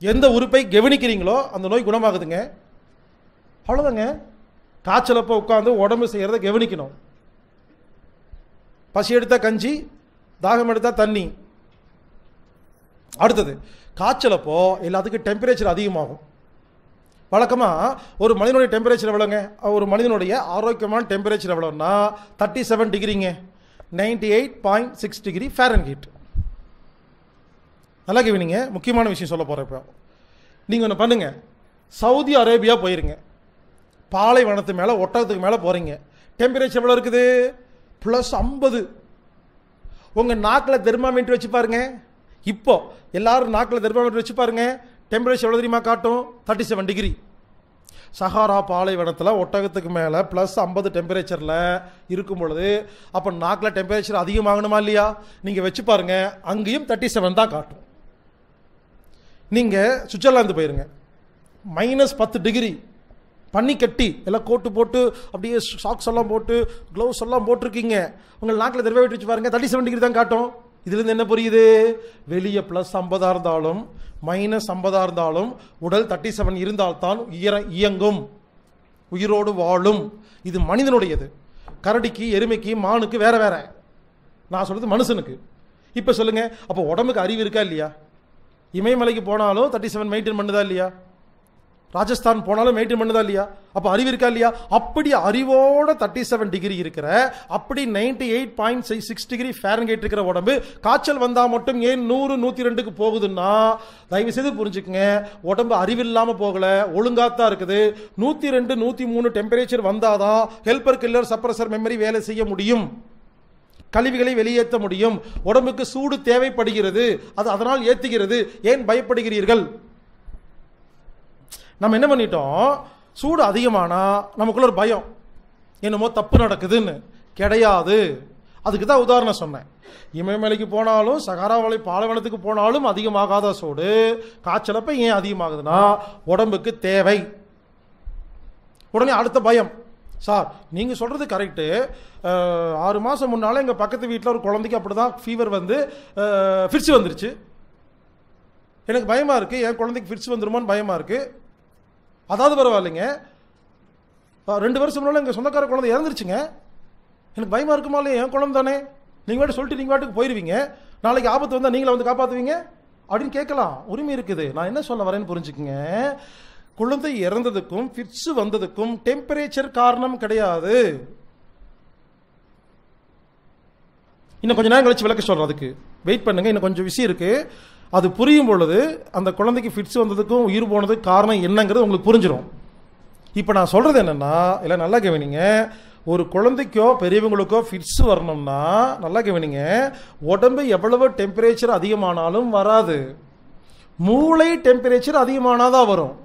எந்த உறுப்பை கவனிக்கிறீங்களோ அந்த நோய் குணமாகுதுங்க. அவ்வளோதாங்க காய்ச்சலப்போ உட்காந்து உடம்பு செய்கிறத கவனிக்கணும். பசி எடுத்தால் கஞ்சி தாகம் எடுத்தால் தண்ணி. அடுத்தது காய்ச்சலப்போ எல்லாத்துக்கும் டெம்பரேச்சர் அதிகமாகும். வழக்கமாக ஒரு மனிதனுடைய டெம்பரேச்சர் எவ்வளோங்க ஒரு மனிதனுடைய ஆரோக்கியமான டெம்பரேச்சர் எவ்வளோன்னா thirty seven டிகிரிங்க ninety eight point six degree Fahrenheit நல்லா கேவினிங்க முக்கியமான விஷயம் சொல்ல போகிறேன் இப்போ. நீங்கள் ஒன்று பண்ணுங்கள் சவுதி அரேபியா போயிருங்க. பாலைவனத்து மேலே ஒட்டகத்துக்கு மேலே போகிறீங்க டெம்பரேச்சர் எவ்வளோ இருக்குது? ப்ளஸ் ஐம்பது. உங்கள் நாக்கில் தெர்மாமீட்டர் வச்சு பாருங்க. இப்போ எல்லாரும் நாக்கில் தெர்மாமீட்டர் வச்சு பாருங்க. டெம்பரேச்சர் எவ்வளோ தெரியுமா காட்டும்? தேர்ட்டி செவன் டிகிரி சஹாரா பாலைவனத்தில் ஒட்டகத்துக்கு மேலே ப்ளஸ் ஐம்பது டெம்பரேச்சரில் இருக்கும் பொழுது அப்போ நாக்கில் டெம்பரேச்சர் அதிகமாகணுமா இல்லையா? நீங்கள் வச்சு பாருங்கள் அங்கேயும் தேர்ட்டி செவன் தான் காட்டும். நீங்கள் சுவிட்சர்லாந்து போயிருங்க. மைனஸ் பத்து டிகிரி பண்ணி கட்டி எல்லாம் கோட்டு போட்டு அப்படியே சாக்ஸ் எல்லாம் போட்டு க்ளவுஸ் எல்லாம் போட்டிருக்கீங்க. உங்கள் நாக்கில் விட்டு வச்சு பாருங்க தேர்ட்டி செவன் டிகிரி தான் காட்டும். இதுலேருந்து என்ன புரியுது? வெளியே ப்ளஸ் ஐம்பதாக இருந்தாலும் மைனஸ் ஐம்பதாக இருந்தாலும் உடல் தேர்ட்டி செவன் இருந்தால்தான் உயர இயங்கும். உயிரோடு வாழும். இது மனிதனுடையது. கரடிக்கு எருமைக்கு மானுக்கு வேற வேற. நான் சொல்கிறது மனுஷனுக்கு. இப்போ சொல்லுங்கள் அப்போ உடம்புக்கு அறிவு இருக்கா இல்லையா? இமயமலைக்கு போனாலும் தேர்ட்டி செவன் மெயின்டைன் பண்ணுதா இல்லையா? ராஜஸ்தான் போனாலும் மெயின்டைன் பண்ணுதா இல்லையா? அப்போ அறிவு இருக்கா இல்லையா? அப்படி அறிவோட தேர்ட்டி செவன் டிகிரி இருக்கிற அப்படி ninety eight point six degree Fahrenheit இருக்கிற உடம்பு காய்ச்சல் வந்தால் மட்டும் ஏன் நூறு நூற்றி ரெண்டுக்கு போகுதுன்னா தயவு செய்து புரிஞ்சுக்கங்க. உடம்பு அறிவில்லாமல் போகல ஒழுங்காத்தான் இருக்குது. நூற்றி ரெண்டு நூற்றி மூணு டெம்பரேச்சர் வந்தாதான் ஹெல்பர் கில்லர் சப்ரஸர் மெமரி வேலை செய்ய முடியும். கழிவுகளை வெளியேற்ற முடியும். உடம்புக்கு சூடு தேவைப்படுகிறது. அது அதனால் ஏற்றுகிறது ஏன் பயப்படுகிறீர்கள்? நம்ம என்ன பண்ணிட்டோம்? சூடு அதிகமானா நமக்குள்ள ஒரு பயம். என்னமோ தப்பு நடக்குதுன்னு. கிடையாது. அதுக்கு தான் உதாரணம் சொன்னேன். இமயமலைக்கு போனாலும் சகாராவளை பாலைவனத்துக்கு போனாலும் அதிகமாகாத சூடு. காய்ச்சலப்ப ஏன் அதிகமாகுதுன்னா உடம்புக்கு தேவை. உடனே அடுத்த பயம். சார் நீங்கள் சொல்கிறது கரெக்டு ஆறு மாதம் முன்னால் எங்கள் பக்கத்து வீட்டில் ஒரு குழந்தைக்கு அப்படி தான் ஃபீவர் வந்து ஃபிட்ஸ் வந்துருச்சு. எனக்கு பயமாக இருக்குது என் குழந்தைக்கு ஃபிட்ஸ் வந்துருமான்னு பயமாக இருக்குது அதாவது பரவாயில்லைங்க. ரெண்டு வருஷம் முன்னால் எங்கள் சொந்தக்கார குழந்தை இறந்துருச்சுங்க. எனக்கு பயமாக இருக்குமா இல்லையா? என் குழந்தை தானே. நீங்கள் வாட்டு சொல்லிட்டு நீங்கள் வாட்டுக்கு போயிடுவீங்க நாளைக்கு ஆபத்து வந்தால் நீங்களே வந்து காப்பாற்றுவீங்க அப்படின்னு கேட்கலாம். உரிமை இருக்குது. நான் என்ன சொல்ல வரேன்னு புரிஞ்சுக்குங்க. குழந்தை இறந்ததுக்கும் ஃபிட்ஸ் வந்ததுக்கும் டெம்பரேச்சர் காரணம் கிடையாது. இன்னும் கொஞ்ச நேரம் கழிச்சு விளக்க சொல்றேன் அதுக்கு. வெயிட் பண்ணுங்க இன்னும் கொஞ்சம் விஷயம் இருக்கு. அது புரியும் பொழுது அந்த குழந்தைக்கு ஃபிட்ஸ் வந்ததுக்கும் உயிர் போனதுக்கு காரணம் என்னங்கிறது உங்களுக்கு புரிஞ்சிடும் இப்போ நான் சொல்கிறது என்னென்னா இல்லை நல்லா கவனிங்க. ஒரு குழந்தைக்கோ பெரியவங்களுக்கோ ஃபிட்ஸ் வரணும்னா நல்லா கவனிங்க. உடம்பு எவ்வளவு டெம்பரேச்சர் அதிகமானாலும் வராது. மூளை டெம்பரேச்சர் அதிகமானாதான் வரும்.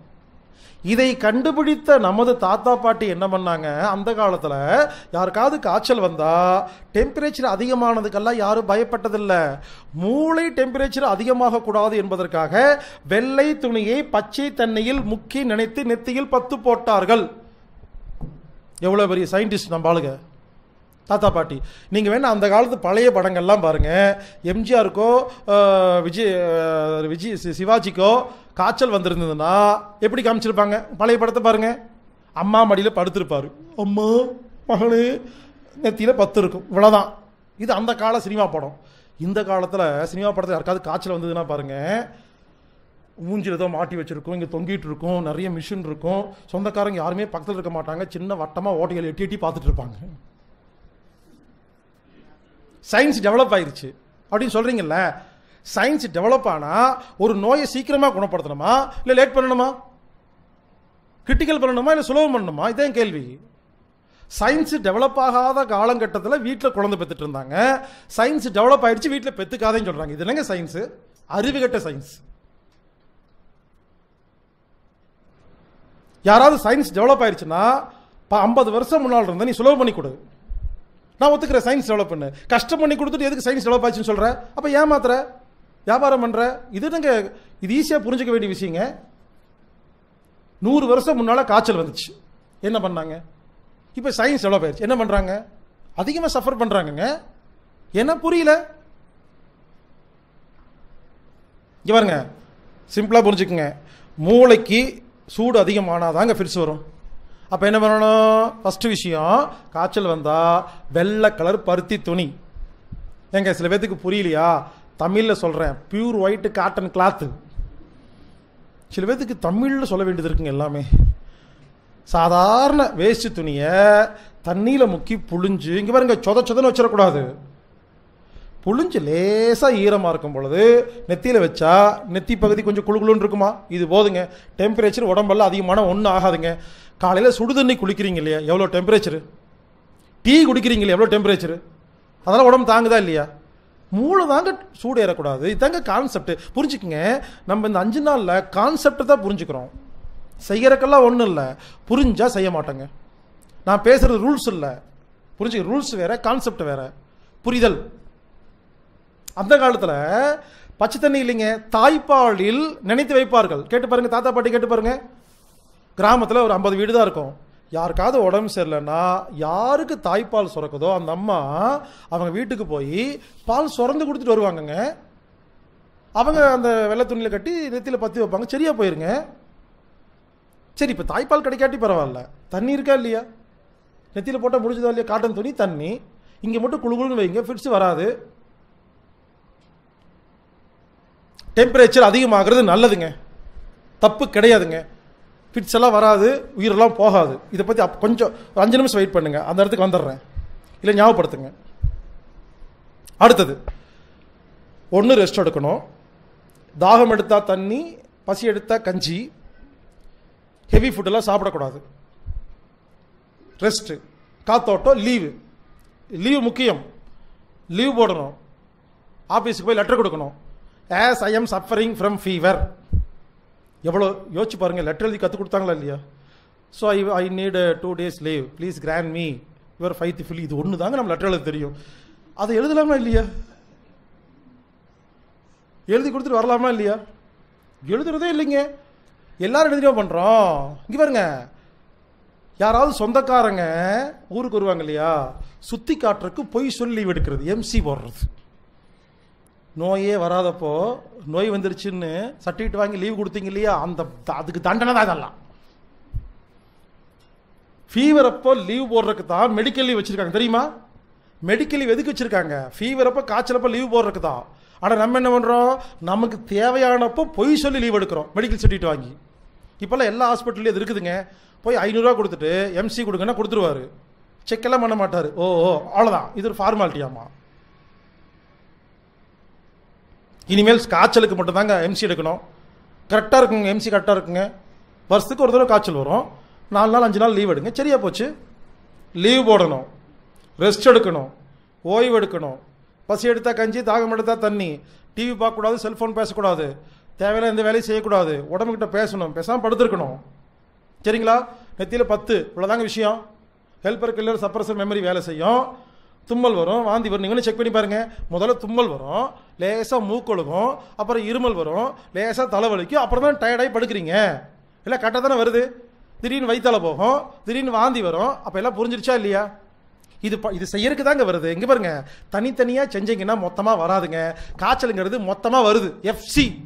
இதை கண்டுபிடித்த நமது தாத்தா பாட்டி என்ன பண்ணாங்க? அந்த காலத்தில் யாருக்காவது காய்ச்சல் வந்தால் டெம்பரேச்சர் அதிகமானதுக்கெல்லாம் யாரும் பயப்பட்டதில்லை. மூளை டெம்பரேச்சர் அதிகமாக கூடாது என்பதற்காக வெள்ளை துணியை பச்சை தண்ணியில் முக்கி நினைத்து நெத்தியில் பத்து போட்டார்கள். எவ்வளோ பெரிய சயின்டிஸ்ட் நம்ம ஆளுங்க? தாத்தா பாட்டி நீங்கள் வேணா அந்த காலத்து பழைய படங்கள்லாம் பாருங்கள் எம்ஜிஆருக்கோ விஜய் விஜய் சி- சிவாஜிக்கோ காய்ச்சல் வந்திருந்ததுன்னா எப்படி காமிச்சிருப்பாங்க? பழைய படத்தை பாருங்க. அம்மா மடியில் படுத்திருப்பார். அம்மா மகளு நெத்தியில் பத்து இருக்கும். இவ்வளோதான் இது அந்த கால சினிமா படம். இந்த காலத்தில் சினிமா படத்தில் யாருக்காவது காய்ச்சல் வந்ததுன்னா பாருங்கள் மூஞ்சில் ஏதோ மாட்டி வச்சுருக்கோம் இங்கே தொங்கிட்டு இருக்கும் நிறைய மிஷின் இருக்கும். சொந்தக்காரங்க யாருமே பக்கத்தில் இருக்க மாட்டாங்க. சின்ன வட்டமாக ஓட்டைகள் எட்டி எட்டி பார்த்துட்டு இருப்பாங்க. சயின்ஸ் டெவலப் ஆயிருச்சு. அப்படின்னு சொல்றீங்கல்ல? சயின்ஸ் டெவலப் ஆனா ஒரு நோயை சீக்கிரமா குணப்படுத்தணுமா? இல்ல லேட் பண்ணணுமா? கிரிட்டிக்கல் பண்ணணுமா? இல்ல சுலபம் பண்ணணுமா? இதான் கேள்வி. சயின்ஸ் டெவலப் ஆகாத காலகட்டத்தில் வீட்டில் குழந்தை பெற்றுட்டு இருந்தாங்க. சயின்ஸ் டெவலப் ஆயிடுச்சு வீட்டில் பெற்றுக்காதேன்னு சொல்றாங்க. இது என்னங்க சயின்ஸ் அறிவுகட்ட சயின்ஸ் யாராவது சயின்ஸ் டெவலப் ஆயிடுச்சுன்னா ஐம்பது வருஷம் முன்னால் இருந்தா நீ சுலபம் பண்ணி கொடு. நான் ஒத்துக்கிறேன் சயின்ஸ் டெவலப் பண்ணு. கஷ்டம் பண்ணி கொடுத்துட்டு எதுக்கு சயின்ஸ் டெவலப் ஆச்சுன்னு சொல்கிறேன் அப்போ ஏமாத்துற? வியாபாரம் பண்ணுற இது என்னங்க இது ஈஸியாக புரிஞ்சுக்க வேண்டிய விஷயங்க. நூறு வருஷம் முன்னால் காய்ச்சல் வந்துச்சு. என்ன பண்ணாங்க? இப்போ சயின்ஸ் டெவலப் ஆயிடுச்சு என்ன பண்ணுறாங்க அதிகமாக சஃபர் பண்ணுறாங்கங்க என்ன புரியல? இங்கே பாருங்க. சிம்பிளாக புரிஞ்சுக்குங்க. மூளைக்கு சூடு அதிகமானாதாங்க ஃபிட்ஸ் வரும். அப்போ என்ன பண்ணணும்? ஃபஸ்ட்டு விஷயம் காய்ச்சல் வந்தால் வெள்ளை கலர் பருத்தி துணி. ஏங்க சில பேர்த்துக்கு புரியலையா? தமிழில் சொல்கிறேன் பியூர் ஒயிட் காட்டன் கிளாத்து சில பேர்த்துக்கு தமிழில் சொல்ல வேண்டியது இருக்குங்க எல்லாமே. சாதாரண வேஸ்ட் துணியை தண்ணியில் முக்கி புழிஞ்சு இங்கே பாருங்க சொத சொதன்னு வச்சிடக்கூடாது. புழிஞ்சு லேசாக ஈரமாக இருக்கும் பொழுது நெத்தியில் வச்சா நெத்தி பகுதி கொஞ்சம் குளுகுளுன்னு இருக்குமா? இது போதுங்க. டெம்பரேச்சர் உடம்பெல்லாம் அதிகமான ஒன்றும் ஆகாதுங்க. காலையில் சுடு தண்ணி குளிக்கிறீங்க இல்லையா? எவ்வளோ டெம்பரேச்சரு டீ குடிக்கிறீங்க இல்லையா? எவ்வளோ டெம்பரேச்சரு அதெல்லாம் உடம்பு தாங்குதா இல்லையா? மூளை தாங்க சூடு ஏறக்கூடாது இதாங்க கான்செப்ட் புரிஞ்சுக்கங்க. நம்ம இந்த அஞ்சு நாளில் கான்செப்டை தான் புரிஞ்சுக்கிறோம். செய்கிறக்கெல்லாம் ஒன்றும் இல்லை. புரிஞ்சால் செய்ய மாட்டேங்க. நான் பேசுகிறது ரூல்ஸ் இல்லை. புரிஞ்சுக்க ரூல்ஸ் வேற கான்செப்ட் வேற. புரிதல். அந்த காலத்தில் பச்சை தண்ணி இல்லைங்க. தாய்ப்பாலில் நினைத்து வைப்பார்கள். கேட்டு பாருங்கள் தாத்தா பாட்டி கேட்டு பாருங்க. கிராமத்தில் ஒரு ஐம்பது வீடு தான் இருக்கும். யாருக்காவது உடம்பு சரியில்லைன்னா யாருக்கு தாய்ப்பால் சுரக்குதோ அந்த அம்மா அவங்க வீட்டுக்கு போய் பால் சுரந்து கொடுத்துட்டு வருவாங்கங்க. அவங்க அந்த வெள்ளை துணியில் கட்டி நெத்தியில் பற்றி வைப்பாங்க. சரியாக போயிருங்க. சரி இப்போ தாய்ப்பால் கிடைக்காட்டி பரவாயில்ல. தண்ணி இருக்கா இல்லையா? நெத்தியில் போட்டால் முடிஞ்சதா இல்லையா? காட்டன் துணி தண்ணி. இங்கே மட்டும் குழுகுழுன்னு வைங்க ஃபிட்ஸ் வராது. டெம்பரேச்சர் அதிகமாகிறது நல்லதுங்க. தப்பு கிடையாதுங்க. ஃபிட்ஸ் எல்லாம் வராது உயிரெல்லாம் போகாது. இதை பற்றி அப் கொஞ்சம் ஒரு அஞ்சு நிமிஷம் வெயிட் பண்ணுங்கள் அந்த இடத்துக்கு வந்துடுறேன். இல்லை ஞாபகப்படுத்துங்க. அடுத்தது. ஒன்று ரெஸ்ட் எடுக்கணும். தாகம் எடுத்தால் தண்ணி பசி எடுத்தால் கஞ்சி. ஹெவி ஃபுட்டெல்லாம் சாப்பிடக்கூடாது. ரெஸ்ட்டு காத்தோட்டம் லீவு லீவு முக்கியம். லீவ் போடணும். ஆஃபீஸுக்கு போய் லெட்டர் கொடுக்கணும். As I am suffering from fever எவ்வளோ யோசிச்சு பாருங்கள் லெட்டர் எழுதி கற்றுக் கொடுத்தாங்களா இல்லையா? So I I need two days leave please grant me your faithfully இது ஒன்று தாங்க நம்ம லெட்டர் எழுத தெரியும். அதை எழுதலாமா இல்லையா? எழுதி கொடுத்துட்டு வரலாமா இல்லையா? எழுதுறதே இல்லைங்க. எல்லாரும் எழுதியா பண்ணுறோம் இங்கே பாருங்க. யாராவது சொந்தக்காரங்க ஊருக்கு வருவாங்க இல்லையா? சுத்தி காட்டுறதுக்கு பொய் சொல்லி லீவ் எடுக்கிறது எம்சி போடுறது. நோயே வராதப்போ நோய் வந்துருச்சுன்னு சர்டிஃபிகேட் வாங்கி லீவ் கொடுத்தீங்க இல்லையா? அந்த அதுக்கு தண்டனை தான் இதெல்லாம். ஃபீவர் அப்போ லீவ் போடுறதுக்கு தான் மெடிக்கல் லீவ் வச்சுருக்காங்க. தெரியுமா? மெடிக்கல் லீவ் எதுக்கு வச்சுருக்காங்க? ஃபீவர் அப்போ காய்ச்சலப்போ லீவ் போடுறதுக்கு தான். ஆனால் நம்ம என்ன பண்ணுறோம் நமக்கு தேவையானப்போ பொய் சொல்லி லீவ் எடுக்கிறோம் மெடிக்கல் சர்டிஃபிகேட் வாங்கி. இப்போல்லாம் எல்லா ஹாஸ்பிட்டல்லையும் அது இருக்குதுங்க. போய் ஐநூறுரூவா கொடுத்துட்டு எம்சி கொடுங்கன்னா கொடுத்துருவாரு. செக்கெல்லாம் பண்ண மாட்டார். ஓ ஓ அவ்வளோதான் இது ஒரு ஃபார்மாலிட்டியாமா இனிமேல் காய்ச்சலுக்கு மட்டும்தாங்க எம்சி எடுக்கணும். கரெக்டாக இருக்குங்க எம்சி கரெக்டாக இருக்குங்க. வருஷத்துக்கு ஒரு தடவை காய்ச்சல் வரும். நாலு நாள் அஞ்சு நாள் லீவ் எடுங்க. சரியா போச்சு. லீவ் போடணும். ரெஸ்ட் எடுக்கணும். ஓய்வு எடுக்கணும். பசி எடுத்தால் கஞ்சி தாகம் எடுத்தால் தண்ணி. டிவி பார்க்கக்கூடாது செல்ஃபோன் பேசக்கூடாது. தேவையில்ல எந்த வேலையும் செய்யக்கூடாது. உடம்புக்கிட்ட பேசணும். பேசாமல் படுத்துருக்கணும். சரிங்களா? நெத்தியில் பத்து. இவ்வளோதாங்க விஷயம். ஹெல்பர் கில்லர் சப்ரஸர் மெமரி வேலை செய்யும். தும்மல் வரும். வாந்தி வரும். நீங்களும் செக் பண்ணி பாருங்கள் முதல்ல தும்மல் வரும். லேசாக மூக்கொழுகும் அப்புறம் இருமல் வரும். லேசாக தலைவலிக்கும். அப்புறம் தான் டயர்டாகி படுக்கிறீங்க. இல்லை கரெக்டாக தானே வருது? திடீர்னு வயிற்றால போகும். திடீர்னு வாந்தி வரும். அப்போ எல்லாம் புரிஞ்சிருச்சா இல்லையா? இது ப- இது செய்யறதுக்கு தாங்க வருது. எங்கே பாருங்க. தனித்தனியாக செஞ்சீங்கன்னா மொத்தமாக வராதுங்க. காய்ச்சலுங்கிறது மொத்தமாக வருது. எஃப்சி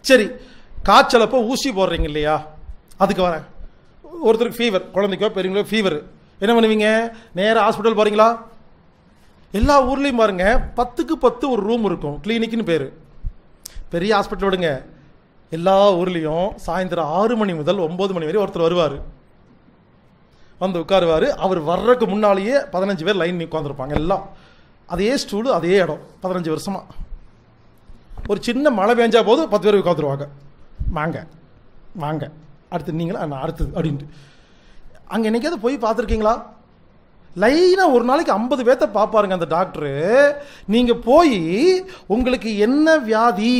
சரி. காய்ச்சலப்போ ஊசி போடுறீங்க இல்லையா? அதுக்கு வரேன். ஒருத்தருக்கு ஃபீவர் குழந்தைக்கோ பெரியவங்களோ ஃபீவர் என்ன பண்ணுவீங்க? நேராக ஹாஸ்பிட்டல் போகிறீங்களா எல்லா ஊர்லேயும் பாருங்கள் பத்துக்கு பத்து ஒரு ரூம் இருக்கும் கிளினிக்னு பேர். பெரிய ஹாஸ்பிட்டல் விடுங்க. எல்லா ஊர்லேயும் சாயந்தரம் ஆறு மணி முதல் ஒம்பது மணி வரை ஒருத்தர் வருவார். வந்து உட்காருவார். அவர் வர்றதுக்கு முன்னாலேயே பதினஞ்சு பேர் லைன் உட்காந்துருப்பாங்க எல்லாம். அதே ஸ்டூலு அதே இடம் பதினஞ்சு வருஷமாக ஒரு சின்ன மழை பெஞ்சா போது பத்து பேர் உட்காந்துருவாங்க வாங்க வாங்க. அடுத்து நீங்களா? நான் அடுத்தது அப்படின்ட்டு. அங்கே என்னைக்காவது போய் பார்த்துருக்கீங்களா? லைனாக ஒரு நாளைக்கு ஐம்பது பேர்த்த பார்ப்பாருங்க அந்த டாக்டரு. நீங்கள் போய் உங்களுக்கு என்ன வியாதி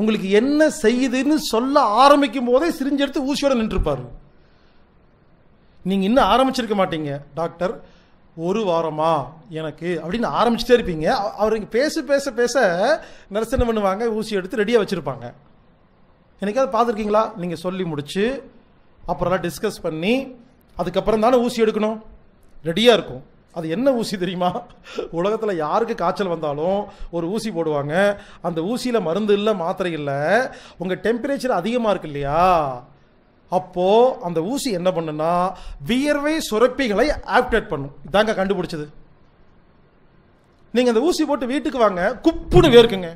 உங்களுக்கு என்ன செய்யுதுன்னு சொல்ல ஆரம்பிக்கும் போதே சிரிஞ்செடுத்து ஊசியோடு நின்றுருப்பார். நீங்கள் இன்னும் ஆரம்பிச்சிருக்க மாட்டீங்க. டாக்டர் ஒரு வாரமா எனக்கு அப்படின்னு ஆரம்பிச்சுட்டே இருப்பீங்க. அவர் பேச பேச பேச நர்ஸ் என்ன பண்ணுவாங்க ஊசி எடுத்து ரெடியாக வச்சுருப்பாங்க. என்னைக்காவது பார்த்துருக்கீங்களா? நீங்கள் சொல்லி முடிச்சு அப்புறம்லாம் டிஸ்கஸ் பண்ணி அதுக்கப்புறம் தானே ஊசி எடுக்கணும்? ரெடியாக இருக்கும். அது என்ன ஊசி தெரியுமா? உலகத்தில் யாருக்கு காய்ச்சல் வந்தாலும் ஒரு ஊசி போடுவாங்க. அந்த ஊசியில் மருந்து இல்லை மாத்திரை இல்லை. உங்கள் டெம்பரேச்சர் அதிகமாக இருக்கு இல்லையா? அப்போது அந்த ஊசி என்ன பண்ணுன்னா வியர்வை சுரப்பிகளை ஆப்டேட் பண்ணும். இதாங்க கண்டுபிடிச்சது. நீங்கள் அந்த ஊசி போட்டு வீட்டுக்கு வாங்க குப்புன்னு வேர்க்குங்க.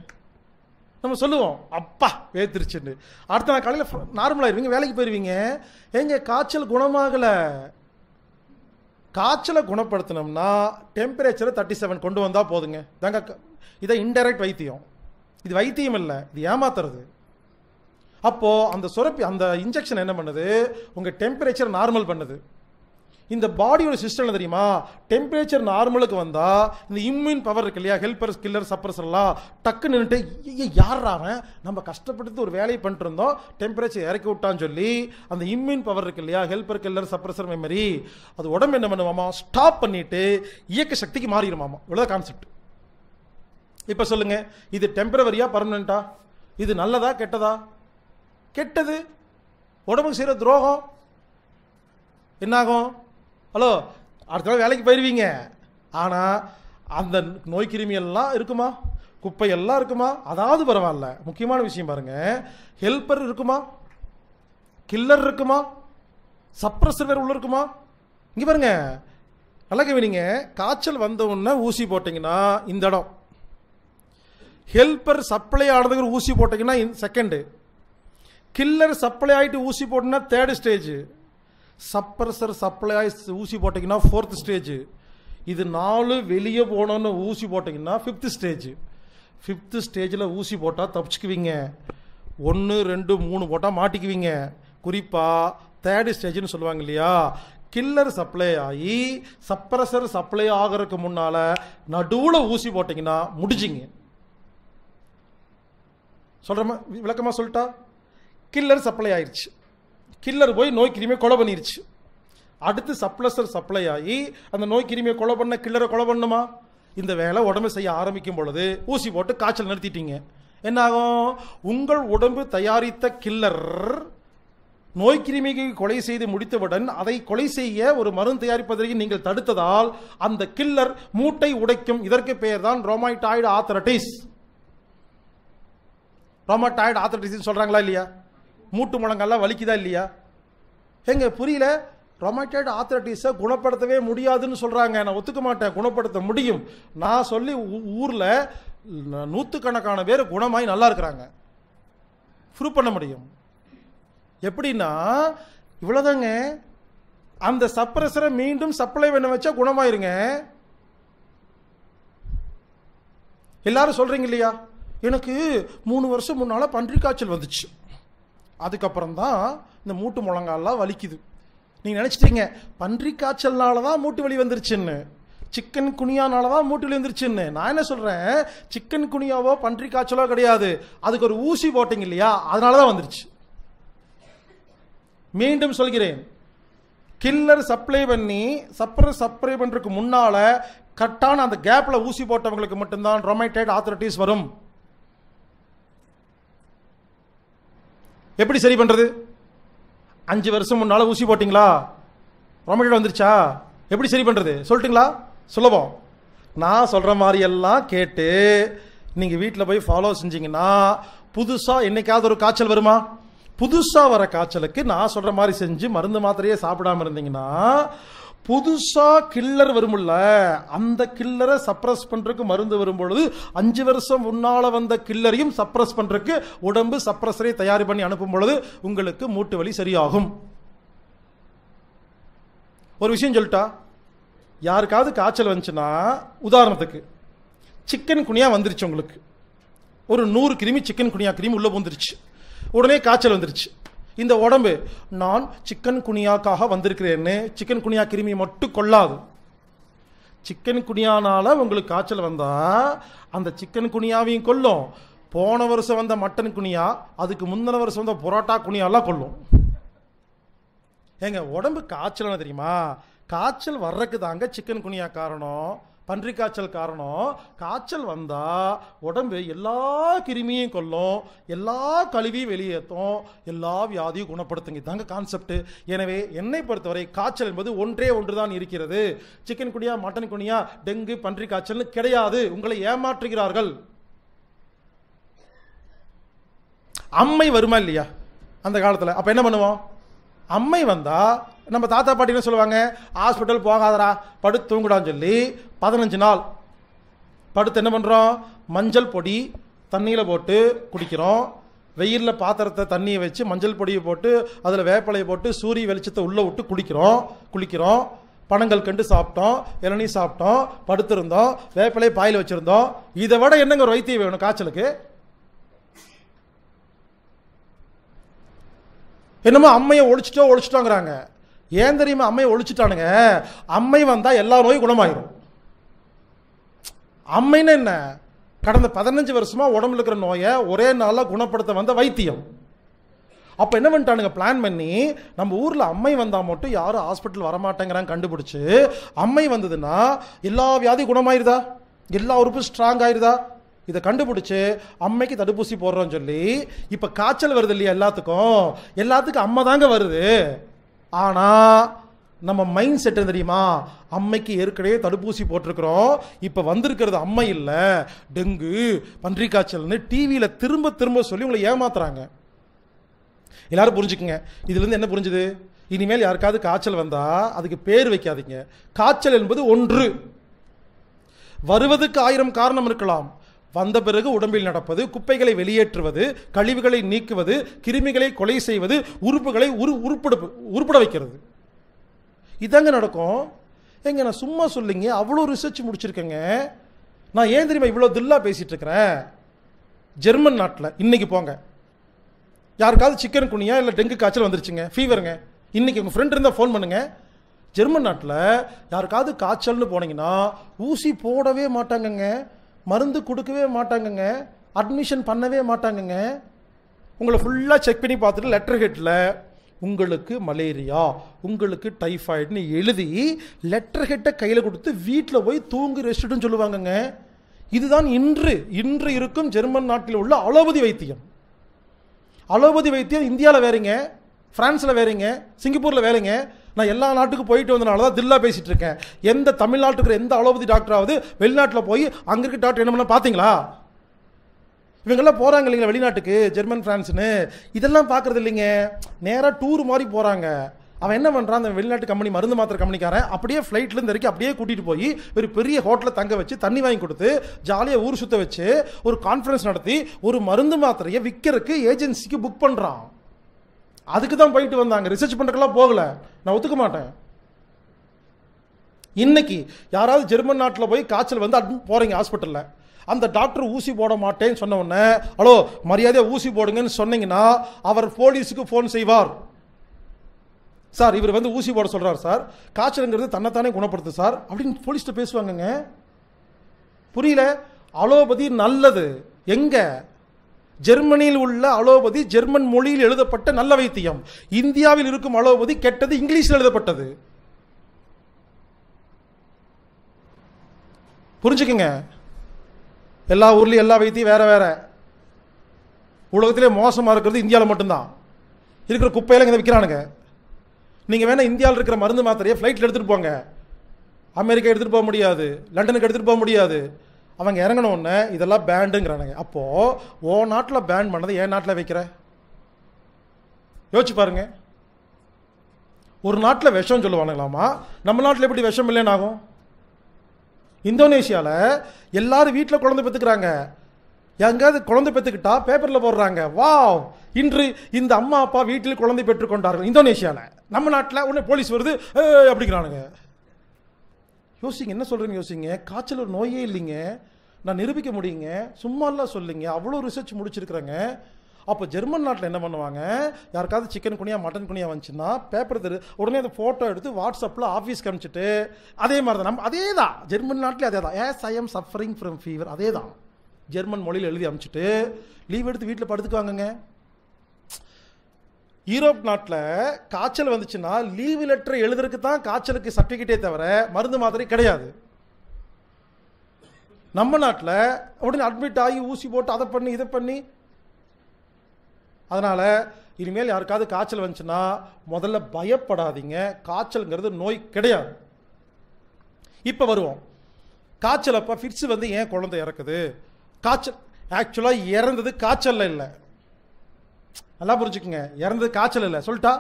நம்ம சொல்லுவோம் அப்பா வேத்திருச்சுன்னு அடுத்த நாள் காலையில் நார்மலாகிடுவீங்க வேலைக்கு போயிடுவீங்க எங்கே காய்ச்சல் குணமாகலை? காய்ச்சலை குணப்படுத்தணும்னா டெம்பரேச்சரை தேர்ட்டி செவன் கொண்டு வந்தால் போதுங்க. தாங்க இதை இன்டைரக்ட் வைத்தியம். இது வைத்தியம் இல்லை இது ஏமாத்துறது. அப்போது அந்த சுரப்பி அந்த இன்ஜெக்ஷன் என்ன பண்ணுது? உங்கள் டெம்பரேச்சர் நார்மல் பண்ணுது. இந்த பாடியோட சிஸ்டம் என்ன தெரியுமா? டெம்பரேச்சர் நார்மலுக்கு வந்தால் இந்த இம்யூன் பவர் இருக்கு இல்லையா? ஹெல்பர்ஸ் கில்லர் சப்ரஸர் எல்லாம் டக்கு நின்றுட்டு யாராவன் நம்ம கஷ்டப்பட்டு ஒரு வேலையை பண்ணிட்டு இருந்தோம். டெம்பரேச்சர் இறக்கி விட்டான்னு சொல்லி அந்த இம்யூன் பவர் இருக்கு இல்லையா? ஹெல்பர் கில்லர் சப்ரஸர் மெமரி அது உடம்பு என்ன பண்ணுவாமா ஸ்டாப் பண்ணிட்டு இயக்க சக்திக்கு மாறிடுமாமா? இவ்வளோ கான்செப்ட் இப்போ சொல்லுங்க இது டெம்பரவரியா பர்மனண்டா இது நல்லதா கெட்டதா? கெட்டது. உடம்புக்கு செய்கிற துரோகம். என்னாகும்? ஹலோ அடுத்த நாள் வேலைக்கு போயிடுவீங்க ஆனால் அந்த நோய் கிருமி எல்லாம் இருக்குமா? குப்பை எல்லாம் இருக்குமா? அதாவது பரவாயில்ல. முக்கியமான விஷயம் பாருங்க. ஹெல்ப்பர் இருக்குமா? கில்லர் இருக்குமா? சப்ரஸர் வேறு உள்ள இருக்குமா? இங்கே பாருங்க. நல்லா கவனிங்க. காய்ச்சல் வந்த உடனே ஊசி போட்டிங்கன்னா இந்த இடம். ஹெல்ப்பர் சப்ளை ஆனதுக்கு ஊசி போட்டிங்கன்னா செகண்டு கில்லர் சப்ளை ஆகிட்டு ஊசி போட்டோன்னா தேர்டு ஸ்டேஜ் சப்ரஸர் சப்ளைஸ் ஊசி போட்டிங்கன்னா ஃபோர்த் ஸ்டேஜ் இது நாலு வெளியே போனோன்னு ஊசி போட்டிங்கன்னா ஃபிஃப்த் ஸ்டேஜ் ஃபிஃப்த்து ஸ்டேஜில் ஊசி போட்டால் தப்பிச்சுக்குவீங்க. ஒன்று ரெண்டு மூணு போட்டால் மாட்டிக்குவீங்க. குறிப்பாக தேர்டு ஸ்டேஜ்னு சொல்லுவாங்க இல்லையா? கில்லர் சப்ளை ஆகி சப்ரஸர் சப்ளை ஆகிறதுக்கு முன்னால் நடுவில் ஊசி போட்டிங்கன்னா முடிஞ்சிங்க. சொல்கிறமா விளக்கமாக சொல்லிட்டா? கில்லர் சப்ளை ஆயிடுச்சு கில்லர் போய் நோய் கிருமியை கொலை பண்ணிருச்சு. அடுத்து சப்ளசர் சப்ளை ஆகி அந்த நோய் கிருமியை கொலை பண்ண கில்லரை கொலை பண்ணுமா? இந்த வேலை உடம்பு செய்ய ஆரம்பிக்கும் பொழுது ஊசி போட்டு காய்ச்சல் நிறுத்திட்டீங்க. என்னாகும்? உங்கள் உடம்பு தயாரித்த கில்லர் நோய் கிருமியை கொலை செய்து முடித்தவுடன் அதை கொலை செய்ய ஒரு மருந்து தயாரிப்பதற்கு நீங்கள் தடுத்ததால் அந்த கில்லர் மூட்டை உடைக்கும். இதற்கு பெயர் தான் ரோமாய்டாய்டு ஆத்தரட்டிஸ் ரோமாட்டாய்டு ஆத்தரட்டிஸ் சொல்கிறாங்களா இல்லையா? மூட்டு முழங்கெல்லாம் வலிக்குதா இல்லையா? எங்க புரியல? ரொமாட்டாய்டு ஆத்திரட்டிஸை குணப்படுத்தவே முடியாதுன்னு சொல்கிறாங்க நான் ஒத்துக்க மாட்டேன். குணப்படுத்த முடியும். நான் சொல்லி ஊரில் நூற்றுக்கணக்கான பேர் குணமாகி நல்லா இருக்கிறாங்க. ப்ரூவ் பண்ண முடியும். எப்படின்னா இவ்வளோதாங்க அந்த சப்ரஸரை மீண்டும் சப்ளை பண்ண வச்சா குணமாயிருங்க. எல்லாரும் சொல்கிறீங்க இல்லையா? எனக்கு மூணு வருஷம் முன்னால் பன்றி காய்ச்சல் வந்துச்சு. அதுக்கப்புறம் தான் இந்த மூட்டு முழங்கால்லாம் வலிக்குது. நீங்கள் நினச்சிட்டீங்க பன்றி காய்ச்சல்னால தான் மூட்டு வலி வந்துருச்சுன்னு. சிக்கன் குனியானால தான் மூட்டு வலி வந்துருச்சுன்னு. நான் என்ன சொல்கிறேன் சிக்கன் குனியாவோ பன்றி காய்ச்சலோ கிடையாது. அதுக்கு ஒரு ஊசி போட்டீங்க இல்லையா? அதனால தான் வந்துருச்சு. மீண்டும் சொல்கிறேன். கில்லர் சப்ளை பண்ணி சப்ர சப்ளை பண்ணுறதுக்கு முன்னால் கட்டான அந்த கேப்பில் ஊசி போட்டவங்களுக்கு மட்டும்தான் ரொமைட்டைட் ஆத்தரட்டிஸ் வரும். எப்படி சரி பண்ணுறது அஞ்சு வருஷம் முன்னால் ஊசி போட்டிங்களா? ரொமைடைட் வந்துருச்சா? எப்படி சரி பண்ணுறது சொல்லட்டுங்களா? சுலபம் நான் சொல்கிற மாதிரி எல்லாம் கேட்டு நீங்கள் வீட்டில் போய் ஃபாலோ செஞ்சீங்கன்னா புதுசாக என்னைக்காவது ஒரு காய்ச்சல் வருமா? புதுசாக வர காய்ச்சலுக்கு நான் சொல்கிற மாதிரி செஞ்சு மருந்து மாத்திரையே சாப்பிடாம இருந்தீங்கன்னா புதுசா கில்லர் வரும்ல அந்த கில்லரை சப்ரஸ் பண்றதுக்கு மருந்து வரும்பொழுது அஞ்சு வருஷம் முன்னால வந்த கில்லரையும் சப்ரஸ் பண்றதுக்கு உடம்பு சப்ரஸரை தயார் பண்ணி அனுப்பும் பொழுது உங்களுக்கு மூட்டு வலி சரியாகும். ஒரு விஷயம் சொல்லிட்டா யாருக்காவது காய்ச்சல் வந்துச்சுன்னா உதாரணத்துக்கு சிக்கன் குனியா வந்துருச்சு உங்களுக்கு. ஒரு நூறு கிருமி சிக்கன் குனியா கிருமி உள்ள வந்துருச்சு உடனே காய்ச்சல் வந்துருச்சு. இந்த உடம்பு நான் சிக்கன் குனியாக்காக வந்திருக்கிறேன்னு சிக்கன் குனியா கிருமி மட்டும் கொள்ளாது. சிக்கன் குனியானால உங்களுக்கு காய்ச்சல் வந்தா அந்த சிக்கன் குனியாவையும் கொல்லும். போன வருஷம் வந்த மட்டன் குனியா அதுக்கு முந்தின வருஷம் வந்த புரோட்டா குனியாலாம் கொல்லும். ஏங்க உடம்பு காய்ச்சல் தெரியுமா? காய்ச்சல் வர்றதுக்கு தாங்க சிக்கன் குனியா காரணம். பன்றி காய்ச்சல் காரணம் காய்ச்சல் வந்தால் உடம்பு எல்லா கிருமியும் கொல்லும் எல்லா கழுவியும் வெளியேற்றும் எல்லா வியாதியும் குணப்படுத்துங்க. தாங்க கான்செப்ட் எனவே என்னை பொறுத்தவரை காய்ச்சல் என்பது ஒன்றே ஒன்றுதான் இருக்கிறது. சிக்கன் குனியா மட்டன் குனியா டெங்கு பன்றி காய்ச்சல்னு கிடையாது. உங்களை ஏமாற்றுகிறார்கள். அம்மை வருமா இல்லையா? அந்த காலத்தில். அப்போ என்ன பண்ணுவோம்? அம்மை வந்தால் நம்ம தாத்தா பாட்டி என்ன சொல்லுவாங்க ஹாஸ்பிட்டல் போகாதடா படுத்து தூங்குடான்னு சொல்லி பதினஞ்சு நாள் படுத்து என்ன பண்ணுறோம் மஞ்சள் பொடி தண்ணியில் போட்டு குடிக்கிறோம். வெயிலில் பாத்திரத்தை தண்ணியை வச்சு மஞ்சள் பொடியை போட்டு அதில் வேப்பலையை போட்டு சூரிய வெளிச்சத்தை உள்ளே விட்டு குளிக்கிறோம் குளிக்கிறோம். பனங்கள் கண்டு சாப்பிட்டோம். இளநீ சாப்பிட்டோம். படுத்திருந்தோம். வேப்பிலையை பாயில் வச்சுருந்தோம். இதை விட என்னங்க ஒரு வைத்தியம் வேணும் காய்ச்சலுக்கு? என்னமோ அம்மையை ஒழிச்சிட்டோ ஒழிச்சிட்டோங்கிறாங்க. ஏன் தெரியுமா? அம்மையை ஒழிச்சிட்டானுங்க. அம்மை வந்தால் எல்லா நோயும் குணமாயிரும். அம்மைன்னு என்ன? கடந்த பதினஞ்சு வருஷமா உடம்புல இருக்கிற நோயை ஒரே நாளில் குணப்படுத்த வந்த வைத்தியம். அப்போ என்ன பண்ணிட்டானுங்க? பிளான் பண்ணி நம்ம ஊரில் அம்மை வந்தால் மட்டும் யாரும் ஹாஸ்பிட்டல் வரமாட்டேங்கிறாங்க கண்டுபிடிச்சி அம்மை வந்ததுன்னா எல்லா வியாதியும் குணமாயிருதா? எல்லா உறுப்பும் ஸ்ட்ராங் ஆயிருதா? இதை கண்டுபிடிச்சி அம்மைக்கு தடுப்பூசி போடுறோம்னு சொல்லி இப்போ காய்ச்சல் வருது இல்லையா எல்லாத்துக்கும்? எல்லாத்துக்கும் அம்மை தாங்க வருது. ஆனால் நம்ம மைண்ட் செட் தெரியுமா? அம்மைக்கு ஏற்கனவே தடுப்பூசி போட்டிருக்கிறோம். இப்போ வந்திருக்கிறது அம்மை இல்லை. டெங்கு பன்றி காய்ச்சல்னு டிவியில் திரும்ப திரும்ப சொல்லி உங்களை ஏமாத்துறாங்க. எல்லாரும் புரிஞ்சுக்குங்க. இதுலேருந்து என்ன புரிஞ்சுது? இனிமேல் யாருக்காவது காய்ச்சல் வந்தால் அதுக்கு பேர் வைக்காதீங்க. காய்ச்சல் என்பது ஒன்று. வருவதற்கு ஆயிரம் காரணம் இருக்கலாம். வந்த பிறகு உடம்பில் நடப்பது குப்பைகளை வெளியேற்றுவது கழிவுகளை நீக்குவது கிருமிகளை கொலை செய்வது உறுப்புகளை உரு உருப்பட உருப்பட வைக்கிறது. இதாங்க நடக்கும். எங்க நான் சும்மா சொல்லிங்க அவ்வளோ ரிசர்ச் முடிச்சிருக்கேங்க. நான் ஏன் தெரியுமா இவ்வளோ தில்லா பேசிகிட்டு இருக்கிறேன் ஜெர்மன் நாட்டில் இன்னைக்கு போங்க. யாருக்காவது சிக்கன் குனியா இல்லை டெங்கு காய்ச்சல் வந்துருச்சுங்க ஃபீவருங்க இன்னைக்கு உங்கள் ஃப்ரெண்ட் இருந்தால் ஃபோன் பண்ணுங்க. ஜெர்மன் நாட்டில் யாருக்காவது காய்ச்சல்னு போனீங்கன்னா ஊசி போடவே மாட்டாங்கங்க. மருந்து கொடுக்கவே மாட்டாங்கங்க. அட்மிஷன் பண்ணவே மாட்டாங்கங்க. உங்களை ஃபுல்லாக செக் பண்ணி பார்த்துட்டு லெட்டர் ஹெட்டில் உங்களுக்கு மலேரியா உங்களுக்கு டைஃபாய்டுன்னு எழுதி லெட்டர் ஹெட்டை கையில் கொடுத்து வீட்டில் போய் தூங்கு ரெஸ்ட்டுன்னு சொல்லுவாங்கங்க. இதுதான் இன்று. இன்று இருக்கும் ஜெர்மன் நாட்டில் உள்ள அலோபதி வைத்தியம். அலோபதி வைத்தியம் இந்தியாவில் வேறுங்க ஃப்ரான்ஸில் வேறுங்க சிங்கப்பூரில் வேறுங்க. நான் எல்லா நாட்டுக்கும் போயிட்டு வந்தனால தான் தில்லா பேசிகிட்டு இருக்கேன். எந்த தமிழ்நாட்டுக்கு இருக்கிற எந்த அலோபதி டாக்டராவது வெளிநாட்டில் போய் அங்கே இருக்க டாக்டர் என்ன பண்ண பார்த்தீங்களா இவங்கெல்லாம் போகிறாங்க இல்லைங்களா வெளிநாட்டுக்கு? ஜெர்மன் ஃப்ரான்ஸ்னு இதெல்லாம் பார்க்குறது இல்லைங்க. நேராக டூர் மாதிரி போகிறாங்க அவன் என்ன பண்ணுறான் அந்த வெளிநாட்டு கம்பெனி மருந்து மாத்திரை கம்பெனிக்காரன் அப்படியே ஃப்ளைட்லேருந்து இறக்கி அப்படியே கூட்டிகிட்டு போய் ஒரு பெரிய ஹோட்டலில் தங்க வச்சு தண்ணி வாங்கி கொடுத்து ஜாலியாக ஊர் சுற்ற வச்சு ஒரு கான்ஃபரன்ஸ் நடத்தி ஒரு மருந்து மாத்திரையை விற்கிறதுக்கு ஏஜென்சிக்கு புக் பண்ணுறான் அதுக்கு தான் போயிட்டு வந்தாங்க. ரிசர்ச் பண்ணுறதுக்கெல்லாம் போகல. நான் ஒத்துக்க மாட்டேன். இன்னைக்கு யாராவது ஜெர்மன் நாட்டில் போய் காய்ச்சல் வந்து அட்மிட் போகிறீங்க ஹாஸ்பிட்டலில் அந்த டாக்டர் ஊசி போட மாட்டேன்னு சொன்ன உடனே ஹலோ மரியாதையாக ஊசி போடுங்கன்னு சொன்னீங்கன்னா அவர் போலீஸுக்கு ஃபோன் செய்வார். சார் இவர் வந்து ஊசி போட சொல்கிறார் சார். காய்ச்சலுங்கிறது தன்னைத்தானே குணப்படுத்து சார். அப்படின்னு போலீஸ்கிட்ட பேசுவாங்கங்க. புரியல? அலோபதி நல்லது. எங்கே? ஜெர்மனியில் உள்ள அலோபதி ஜெர்மன் மொழியில் எழுதப்பட்ட நல்ல வைத்தியம். இந்தியாவில் இருக்கும் அலோபதி கெட்டது இங்கிலீஷில் எழுதப்பட்டது. புரிஞ்சுக்குங்க? எல்லா ஊர்லயும் எல்லா வைத்தியம் வேற வேற. உலகத்திலே மோசமாக இருக்கிறது இந்தியாவில் மட்டும்தான். இருக்கிற குப்பையெல்லாம் இங்கே விற்கிறானுங்க நீங்கள் வேணால் இந்தியாவில் இருக்கிற மருந்து மாத்திரையை ஃப்ளைட்டில் எடுத்துகிட்டு போங்க. அமெரிக்கா எடுத்துகிட்டு போக முடியாது. லண்டனுக்கு எடுத்துகிட்டு போக முடியாது. அவங்க இறங்கினோடனே இதெல்லாம் பேண்டுங்கிறானுங்க அப்போது ஓ நாட்டில் பேன் பண்ணதை என் நாட்டில் வைக்கிற? யோசிச்சு பாருங்க. ஒரு நாட்டில் விஷம் சொல்லுவானுங்களாமா? நம்ம நாட்டில் எப்படி விஷம் இல்லைன்னு ஆகும்? இந்தோனேஷியாவில் எல்லாரும் வீட்டில் குழந்தை பெற்றுக்கிறாங்க எங்கேயாவது குழந்தை பெற்றுக்கிட்டா பேப்பரில் போடுறாங்க. வாவ்! இன்று இந்த அம்மா அப்பா வீட்டில் குழந்தை பெற்றுக்கொண்டார்கள் இந்தோனேஷியாவில் நம்ம நாட்டில் உடனே போலீஸ் வருது அப்படிங்கிறானுங்க. யோசிங்க என்ன சொல்கிறேன்னு யோசிங்க? காய்ச்சல் ஒரு நோயே இல்லைங்க. நான் நிரூபிக்க முடியுங்க. சும்மாலாம் சொல்லுங்க. அவ்வளோ ரிசர்ச் முடிச்சிருக்கிறேங்க. அப்போ ஜெர்மன் நாட்டில் என்ன பண்ணுவாங்க? யாருக்காவது சிக்கன் குனியா மட்டன் குனியா வந்துச்சுன்னா பேப்பர் தரு உடனே அந்த ஃபோட்டோ எடுத்து வாட்ஸ்அப்பில் ஆஃபீஸ்க்கு அனுப்பிச்சிட்டு அதே மாதிரி தான் நம்ம அதே தான் ஜெர்மன் நாட்டிலே அதே தான் as I am suffering from fever அதே தான் ஜெர்மன் மொழியில் எழுதி அனுப்பிச்சிட்டு லீவ் எடுத்து வீட்டில் படுத்துக்குவாங்கங்க. யூரோப் நாட்டில் காய்ச்சல் வந்துச்சுன்னா லீவு லெட்டர் எழுதுறதுக்கு தான் காய்ச்சலுக்கு சர்டிஃபிகேட்டே தவிர மருந்து மாத்திரை கிடையாது. நம்ம நாட்டில் உடனே அட்மிட் ஆகி ஊசி போட்டு அதை பண்ணி இதை பண்ணி. அதனால் இனிமேல் யாருக்காவது காய்ச்சல் வந்துச்சுன்னா முதல்ல பயப்படாதீங்க. காய்ச்சல்ங்கிறது நோய் கிடையாது. இப்போ வருவோம். காய்ச்சல் அப்போ ஃபிட்ஸ் வந்து ஏன் குழந்தை இறக்குது? காய்ச்சல் ஆக்சுவலாக இறந்தது காய்ச்சலில் இல்லை. நல்லா புரிஞ்சுக்குங்க. இறந்தது காய்ச்சல் இல்லை. சொல்லிட்டா?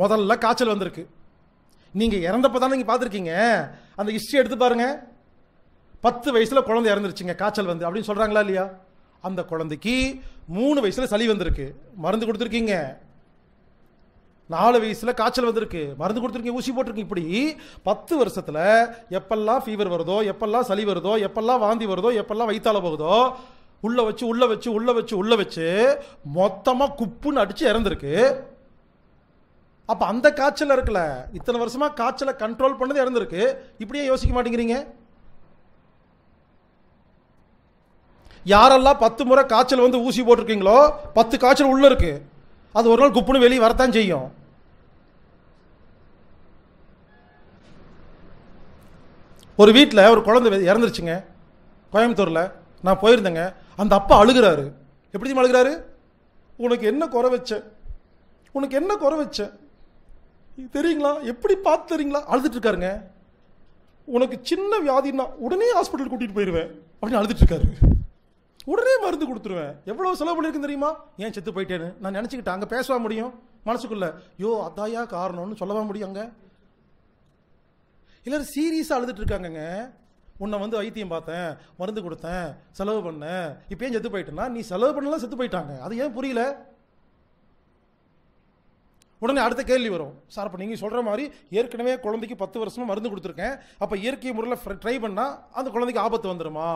முதல்ல காய்ச்சல் வந்திருக்கு. நீங்கள் இறந்தப்போ தானே நீங்கள் பார்த்துருக்கீங்க. அந்த ஹிஸ்ட்ரி எடுத்து பாருங்க. பத்து வயசில் குழந்தை இறந்துருச்சுங்க காய்ச்சல் வந்து. அப்படின்னு சொல்கிறாங்களா இல்லையா? அந்த குழந்தைக்கு மூணு வயசில் சளி வந்திருக்கு. மருந்து கொடுத்துருக்கீங்க. நாலு வயசில் காய்ச்சல் வந்திருக்கு. மருந்து கொடுத்துருக்கீங்க ஊசி போட்டிருக்கீங்க இப்படி பத்து வருஷத்தில் எப்பெல்லாம் ஃபீவர் வருதோ எப்பெல்லாம் சளி வருதோ எப்பெல்லாம் வாந்தி வருதோ எப்பெல்லாம் வயிற்றால போகுதோ உள்ள வச்சு உள்ள வச்சு உள்ள வச்சு உள்ள வச்சு மொத்தமாக குப்புன்னு அடிச்சு இறந்துருக்கு. அப்போ அந்த காய்ச்சல் இருக்குல்ல இத்தனை வருஷமா காய்ச்சலை கண்ட்ரோல் பண்ணது இறந்துருக்கு. இப்படியே யோசிக்க மாட்டேங்கிறீங்க? யாரெல்லாம் பத்து முறை காய்ச்சல் வந்து ஊசி போட்டிருக்கீங்களோ பத்து காய்ச்சல் உள்ள இருக்கு. அது ஒரு நாள் குப்புன்னு வெளியே வரத்தான் செய்யும். ஒரு வீட்டில் ஒரு குழந்தை இறந்துருச்சுங்க. கோயம்புத்தூரில். நான் போயிருந்தேங்க. அந்த அப்பா அழுகிறாரு. எப்படி அழுகிறாரு? உனக்கு என்ன குறை வச்ச? உனக்கு என்ன குறை வச்ச? தெரியுங்களா? எப்படி பார்த்து தெரியுங்களா? அழுதுட்டு இருக்காருங்க. உனக்கு சின்ன வியாதின்னா உடனே ஹாஸ்பிட்டல் கூட்டிட்டு போயிடுவேன் அப்படின்னு அழுதுட்டு இருக்காரு. உடனே மருந்து கொடுத்துருவேன். எவ்வளவு செலவு பண்ணியிருக்குன்னு தெரியுமா? ஏன் செத்து போயிட்டேன்னு? நான் நினச்சிக்கிட்டேன். அங்கே பேசவா முடியும்? மனசுக்குள்ள யோ அதாயா காரணம்னு சொல்லவா முடியும் அங்கே? எல்லாரும் சீரியஸாக அழுதுட்டு இருக்காங்கங்க. உன்னை வந்து வைத்தியம் பார்த்தேன் மருந்து கொடுத்தேன் செலவு பண்ணேன். இப்போ ஏன் செத்து போயிட்டேன்னா நீ செலவு பண்ணலாம் செத்து போயிட்டாங்க. அது ஏன் புரியல? உடனே அடுத்த கேள்வி வரும். சார் அப்போ நீங்கள் சொல்கிற மாதிரி ஏற்கனவே குழந்தைக்கு பத்து வருஷமாக மருந்து கொடுத்துருக்கேன். அப்போ இயற்கை முறையில் ட்ரை பண்ணால் அந்த குழந்தைக்கு ஆபத்து வந்துடுமா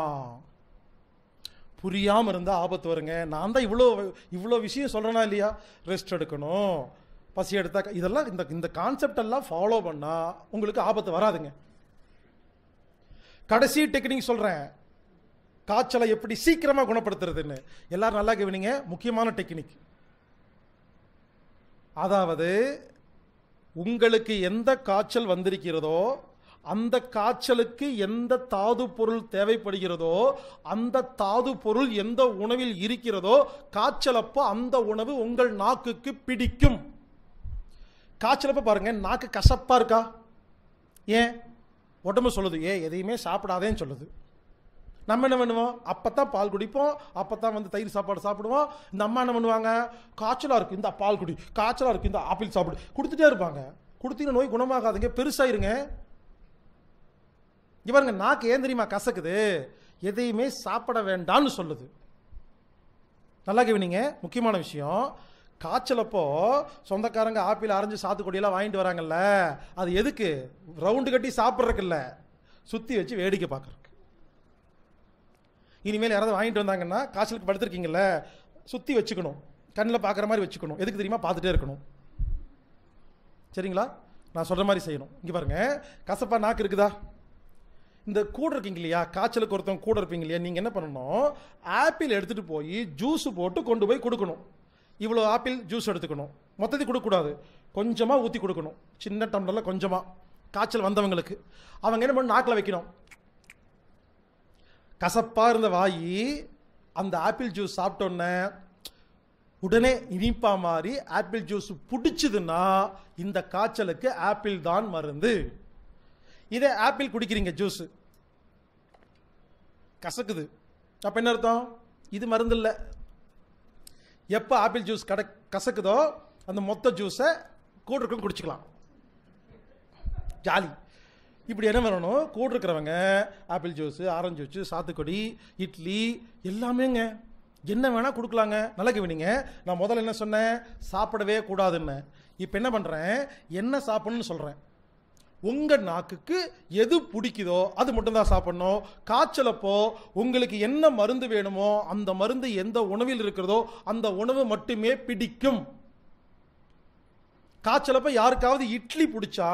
புரியாமல் இருந்தால் ஆபத்து வருங்க. நான் தான் இவ்வளோ இவ்வளோ விஷயம் சொல்கிறேனா இல்லையா? ரெஸ்ட் எடுக்கணும். பசி எடுத்தா இதெல்லாம் இந்த இந்த கான்செப்டெல்லாம் ஃபாலோ பண்ணால் உங்களுக்கு ஆபத்து வராதுங்க. கடைசி டெக்னிக் சொல்கிறேன் காய்ச்சலை எப்படி சீக்கிரமாக குணப்படுத்துறதுன்னு. எல்லாரும் நல்லா கவனிங்க முக்கியமான டெக்னிக் அதாவது உங்களுக்கு எந்த காய்ச்சல் வந்திருக்கிறதோ அந்த காய்ச்சலுக்கு எந்த தாது பொருள் தேவைப்படுகிறதோ அந்த தாது பொருள் எந்த உணவில் இருக்கிறதோ காய்ச்சல் அப்போ அந்த உணவு உங்கள் நாக்குக்கு பிடிக்கும். காய்ச்சலப்போ பாருங்க நாக்கு கசப்பா இருக்கா? ஏன்? உடம்பு சொல்லுது ஏ எதையுமே சாப்பிடாதேன்னு சொல்லுது. நம்ம என்ன பண்ணுவோம்? அப்போ தான் பால் குடிப்போம். அப்போ தான் வந்து தயிர் சாப்பாடு சாப்பிடுவோம். இந்த அம்மா என்ன பண்ணுவாங்க? காய்ச்சலாக இருக்குது இந்த பால் குடி. காய்ச்சலாக இருக்குது இந்த ஆப்பிள் சாப்பிடு. கொடுத்துட்டே இருப்பாங்க. கொடுத்தீங்க நோய் குணமாகாதுங்க பெருசாயிருங்க. இவருங்க நாக்கு ஏன் தெரியுமா கசக்குது? எதையுமே சாப்பிட வேண்டாம்னு சொல்லுது. நல்லா கவனிங்க முக்கியமான விஷயம் காய்ச்சலப்போ சொந்தக்காரங்க ஆப்பிள் ஆரஞ்சு சாத்துக்குடியெல்லாம் வாங்கிட்டு வராங்கல்ல அது எதுக்கு? ரவுண்டு கட்டி சாப்பிட்றதுக்குல்ல. சுற்றி வச்சு வேடிக்கை பார்க்கறதுக்கு. இனிமேல் யாராவது வாங்கிட்டு வந்தாங்கன்னா காய்ச்சலுக்கு படுத்துருக்கீங்கல்ல சுற்றி வச்சுக்கணும். கண்ணில் பார்க்குற மாதிரி வச்சுக்கணும். எதுக்கு தெரியுமா? பார்த்துட்டே இருக்கணும். சரிங்களா? நான் சொல்கிற மாதிரி செய்யணும். இங்கே பாருங்கள் கசப்பா நாக்கு இருக்குதா? இந்த கூட இருக்கீங்க இல்லையா? காய்ச்சலுக்கு ஒருத்தவங்க கூட இருப்பீங்க இல்லையா? நீங்கள் என்ன பண்ணணும்? ஆப்பிள் எடுத்துகிட்டு போய் ஜூஸ் போட்டு கொண்டு போய் கொடுக்கணும். இவ்வளோ ஆப்பிள் ஜூஸ் எடுத்துக்கணும். மொத்தத்தை கொடுக்கக்கூடாது. கொஞ்சமாக ஊற்றி கொடுக்கணும். சின்ன டம்ளரில் கொஞ்சமாக காய்ச்சல் வந்தவங்களுக்கு. அவங்க என்ன பண்ணணும்? நாக்கில் வைக்கணும். கசப்பாக இருந்த வாயி அந்த ஆப்பிள் ஜூஸ் சாப்பிட்டோன்னே உடனே இனிப்பா மாதிரி ஆப்பிள் ஜூஸ் பிடிச்சதுன்னா இந்த காய்ச்சலுக்கு ஆப்பிள் தான் மருந்து. இதே ஆப்பிள் குடிக்கிறீங்க ஜூஸ் கசக்குது. அப்போ என்ன அர்த்தம்? இது மருந்து இல்லை. எப்போ ஆப்பிள் ஜூஸ் கட கசக்குதோ அந்த மொத்த ஜூஸை கூட இருக்கும் குடிச்சிக்கலாம். ஜாலி. இப்படி என்ன வரணும் கூட இருக்கிறவங்க ஆப்பிள் ஜூஸு ஆரஞ்சு ஜூஸ் சாத்துக்குடி இட்லி எல்லாமேங்க. என்ன வேணால் கொடுக்கலாங்க. நல்லா கவனிங்க நான் முதல்ல என்ன சொன்னேன்? சாப்பிடவே கூடாதுன்னு. இப்போ என்ன பண்ணுறேன் என்ன சாப்பிடணும்னு சொல்கிறேன் உங்கள் நாக்குக்கு எது பிடிக்குதோ அது மட்டும்தான் சாப்பிடணும். காய்ச்சலப்போ உங்களுக்கு என்ன மருந்து வேணுமோ அந்த மருந்து எந்த உணவில் இருக்கிறதோ அந்த உணவு மட்டுமே பிடிக்கும். காய்ச்சலப்ப யாருக்காவது இட்லி பிடிச்சா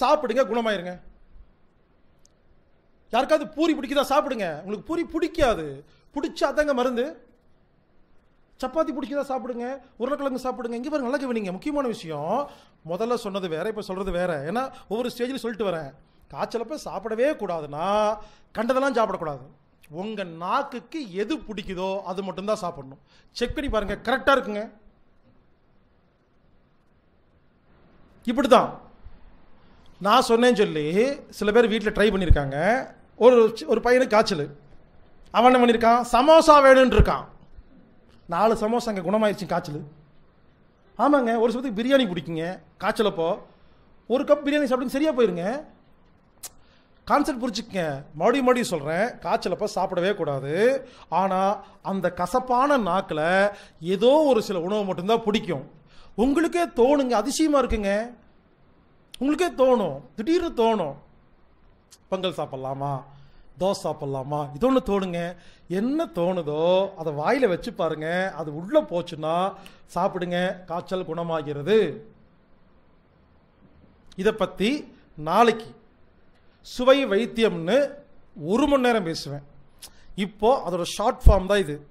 சாப்பிடுங்க குணமாயிருங்க. யாருக்காவது பூரி பிடிக்குதா சாப்பிடுங்க. உங்களுக்கு பூரி பிடிக்காது. பிடிச்சா தாங்க மருந்து. சப்பாத்தி பிடிக்குதா சாப்பிடுங்க உருளைக்கிழங்கு சாப்பிடுங்க. இங்கே பாருங்க நல்லா கவனிங்க முக்கியமான விஷயம் முதல்ல சொன்னது வேற இப்போ சொல்கிறது வேற. ஏன்னா ஒவ்வொரு ஸ்டேஜில் சொல்லிட்டு வரேன். காய்ச்சலப்போ சாப்பிடவே கூடாதுன்னா கண்டதெல்லாம் சாப்பிடக்கூடாது. உங்கள் நாக்குக்கு எது பிடிக்குதோ அது மட்டும்தான் சாப்பிடணும். செக் பண்ணி பாருங்க கரெக்டாக இருக்குங்க? இப்படி தான் நான் சொன்னேன்னு சொல்லி சில பேர் வீட்டில் ட்ரை பண்ணியிருக்காங்க. ஒரு ஒரு பையனுக்கு காய்ச்சல். அவன் என்ன பண்ணியிருக்கான்? சமோசா வேணும்னு இருக்கான். நாலு சமோசா அங்கே குணமாயிருச்சு காய்ச்சல். ஆமாங்க ஒரு சமயத்துக்கு பிரியாணி பிடிக்குங்க காய்ச்சலப்போ. ஒரு கப் பிரியாணி சாப்பிடுங்க சரியாக போயிருங்க. கான்செப்ட் புரிச்சுக்கங்க மறுபடியும் மறுபடியும் சொல்கிறேன் காய்ச்சல் அப்போ சாப்பிடவே கூடாது. ஆனால் அந்த கசப்பான நாக்கில் ஏதோ ஒரு சில உணவு மட்டும்தான் பிடிக்கும். உங்களுக்கே தோணுங்க அதிசயமாக இருக்குங்க. உங்களுக்கே தோணும் திடீர்னு தோணும். பொங்கல் சாப்பிட்லாமா? தோசை சாப்பிட்லாமா? இது ஒன்று தோணுங்க. என்ன தோணுதோ அதை வாயில் வச்சு பாருங்க. அது உள்ளே போச்சுன்னா சாப்பிடுங்க. காய்ச்சல் குணமாகிறது. இதை பற்றி நாளைக்கு சுவை வைத்தியம்னு ஒரு மணி நேரம் பேசுவேன். இப்போ அதோட ஷார்ட் ஃபார்ம் தான் இது.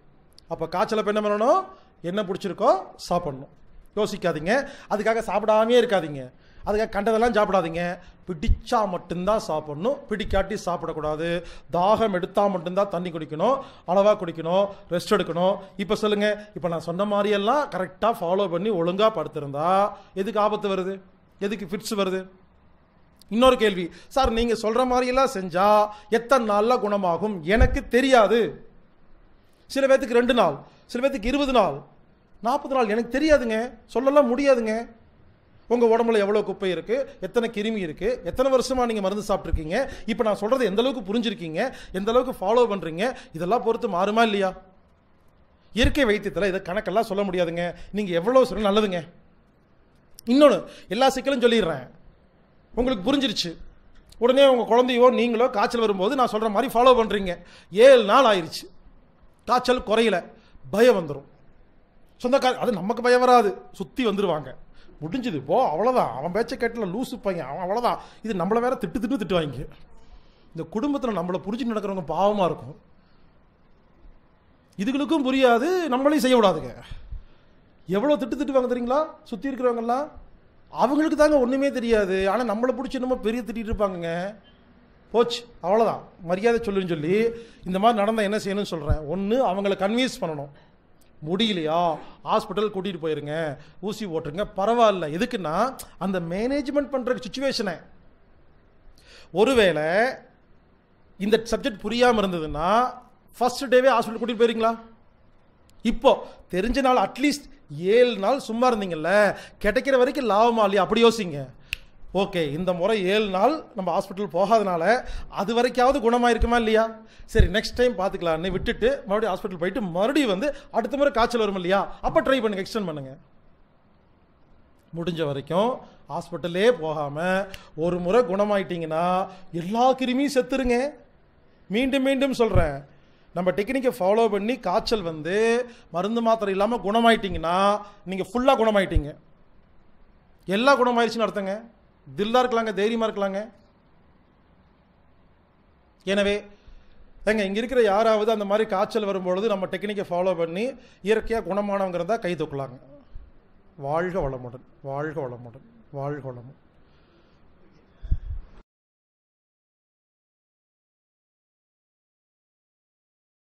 அப்போ காய்ச்சல் அப்போ என்ன பண்ணணும்? என்ன பிடிச்சிருக்கோ சாப்பிடணும். யோசிக்காதீங்க. அதுக்காக சாப்பிடாமே இருக்காதீங்க. அதுக்காக கண்டதெல்லாம் சாப்பிடாதீங்க. பிடிச்சா மட்டும்தான் சாப்பிடணும். பிடிக்காட்டி சாப்பிடக்கூடாது. தாகம் எடுத்தால் மட்டும்தான் தண்ணி குடிக்கணும். அளவாக குடிக்கணும். ரெஸ்ட் எடுக்கணும். இப்போ சொல்லுங்க. இப்போ நான் சொன்ன மாதிரியெல்லாம் கரெக்டாக ஃபாலோ பண்ணி ஒழுங்காக படுத்திருந்தா எதுக்கு ஆபத்து வருது? எதுக்கு ஃபிட்ஸ் வருது? இன்னொரு கேள்வி. சார் நீங்கள் சொல்கிற மாதிரியெல்லாம் செஞ்சால் எத்தனை நாளில் குணமாகும்? எனக்கு தெரியாது. சில பேத்துக்கு ரெண்டு நாள் சில பேத்துக்கு இருபது நாள் நாற்பது நாள். எனக்கு தெரியாதுங்க. சொல்லலாம் முடியாதுங்க. உங்கள் உடம்புல எவ்வளோ குப்பை இருக்குது எத்தனை கிருமி இருக்கு? எத்தனை வருஷமாக நீங்கள் மருந்து சாப்பிட்ருக்கீங்க இப்போ நான் சொல்கிறது எந்த அளவுக்கு புரிஞ்சிருக்கீங்க? எந்த அளவுக்கு ஃபாலோ பண்ணுறீங்க இதெல்லாம் பொறுத்து மாறுமா இல்லையா? இயற்கை வைத்தியத்தில் இதை கணக்கெல்லாம் சொல்ல முடியாதுங்க. நீங்கள் எவ்வளோ சொல்ல நல்லதுங்க. இன்னொன்று எல்லா சிக்கலும் சொல்லிடுறேன். உங்களுக்கு புரிஞ்சிருச்சு. உடனே உங்கள் குழந்தையோ நீங்களோ காய்ச்சல் வரும்போது நான் சொல்கிற மாதிரி ஃபாலோ பண்ணுறீங்க ஏழு நாள் ஆயிடுச்சு காய்ச்சல் குறையல. பயம் வந்துடும் சொந்தக்கார அது நமக்கு பயம் வராது. சுற்றி வந்துடுவாங்க முடிஞ்சுது. போ அவ்வளோதான் அவன் பேச்சை கேட்டல லூசு பையன். அவன் அவ்வளோதான் இது நம்மளை வேற திட்டு திட்டு திட்டுவாங்க. இந்த குடும்பத்தில் நம்மளை புரிஞ்சு நடக்கிறவங்க பாவமாக இருக்கும். இதுகளுக்கும் புரியாது. நம்மளையும் செய்ய விடாதுங்க. எவ்வளோ திட்டு திட்டுவாங்க தெரியுங்களா? சுற்றி இருக்கிறவங்கெல்லாம். அவங்களுக்கு தாங்க ஒன்றுமே தெரியாது. ஆனால் நம்மளை பிடிச்சி என்னமோ பெரிய திட்டிகிட்டு இருப்பாங்கங்க. போச்சு. அவ்வளோதான் மரியாதை சொல்லுன்னு சொல்லி இந்த மாதிரி நடந்தால் என்ன செய்யணும்னு சொல்கிறேன் ஒன்று அவங்கள கன்வின்ஸ் பண்ணணும். முடியலையா? ஹாஸ்பிட்டல் கூட்டிகிட்டு போயிருங்க. ஊசி ஓட்டுருங்க. பரவாயில்ல. எதுக்குன்னா அந்த மேனேஜ்மெண்ட் பண்ணுற சுச்சுவேஷனை ஒருவேளை இந்த சப்ஜெக்ட் புரியாமல் இருந்ததுன்னா ஃபர்ஸ்ட் டேவே ஹாஸ்பிட்டல் கூட்டிகிட்டு போயிருங்களா? இப்போ தெரிஞ்ச நாள் அட்லீஸ்ட் ஏழு நாள் சும்மா இருந்தீங்கல்ல கிடைக்கிற வரைக்கும் லாபமா இல்லையா? அப்படி யோசிங்க. ஓகே இந்த முறை ஏழு நாள் நம்ம ஹாஸ்பிட்டல் போகாதனால அது வரைக்காவது குணமாயிருக்குமா இல்லையா? சரி நெக்ஸ்ட் டைம் பார்த்துக்கலான்னு விட்டுட்டு மறுபடியும் ஹாஸ்பிட்டல் போயிட்டு மறுபடியும் வந்து அடுத்த முறை காய்ச்சல் வரும் இல்லையா? அப்போ ட்ரை பண்ணுங்க எக்ஸ்டெண்ட் பண்ணுங்க. முடிஞ்ச வரைக்கும் ஹாஸ்பிட்டலே போகாமல் ஒரு முறை குணமாயிட்டிங்கன்னா எல்லா கிருமியும் செத்துருங்க. மீண்டும் மீண்டும் சொல்கிறேன் நம்ம டெக்னிக்கை ஃபாலோ பண்ணி காய்ச்சல் வந்து மருந்து மாத்திரை இல்லாமல் குணமாயிட்டிங்கன்னா நீங்கள் ஃபுல்லாக குணமாயிட்டீங்க. எல்லா குணமாயிருச்சுன்னு அர்த்தங்க. தில்லா இருக்கலாங்க தைரியமாக இருக்கலாங்க. எனவே ஏங்க இங்கே இருக்கிற யாராவது அந்த மாதிரி காய்ச்சல் வரும்பொழுது நம்ம டெக்னிக்கை ஃபாலோ பண்ணி இயற்கையாக குணமானவங்கிறதா கை தூக்கலாங்க. வாழ்க வளமுடன் வாழ்க வளமுடன் வாழ்க வளமுடன்.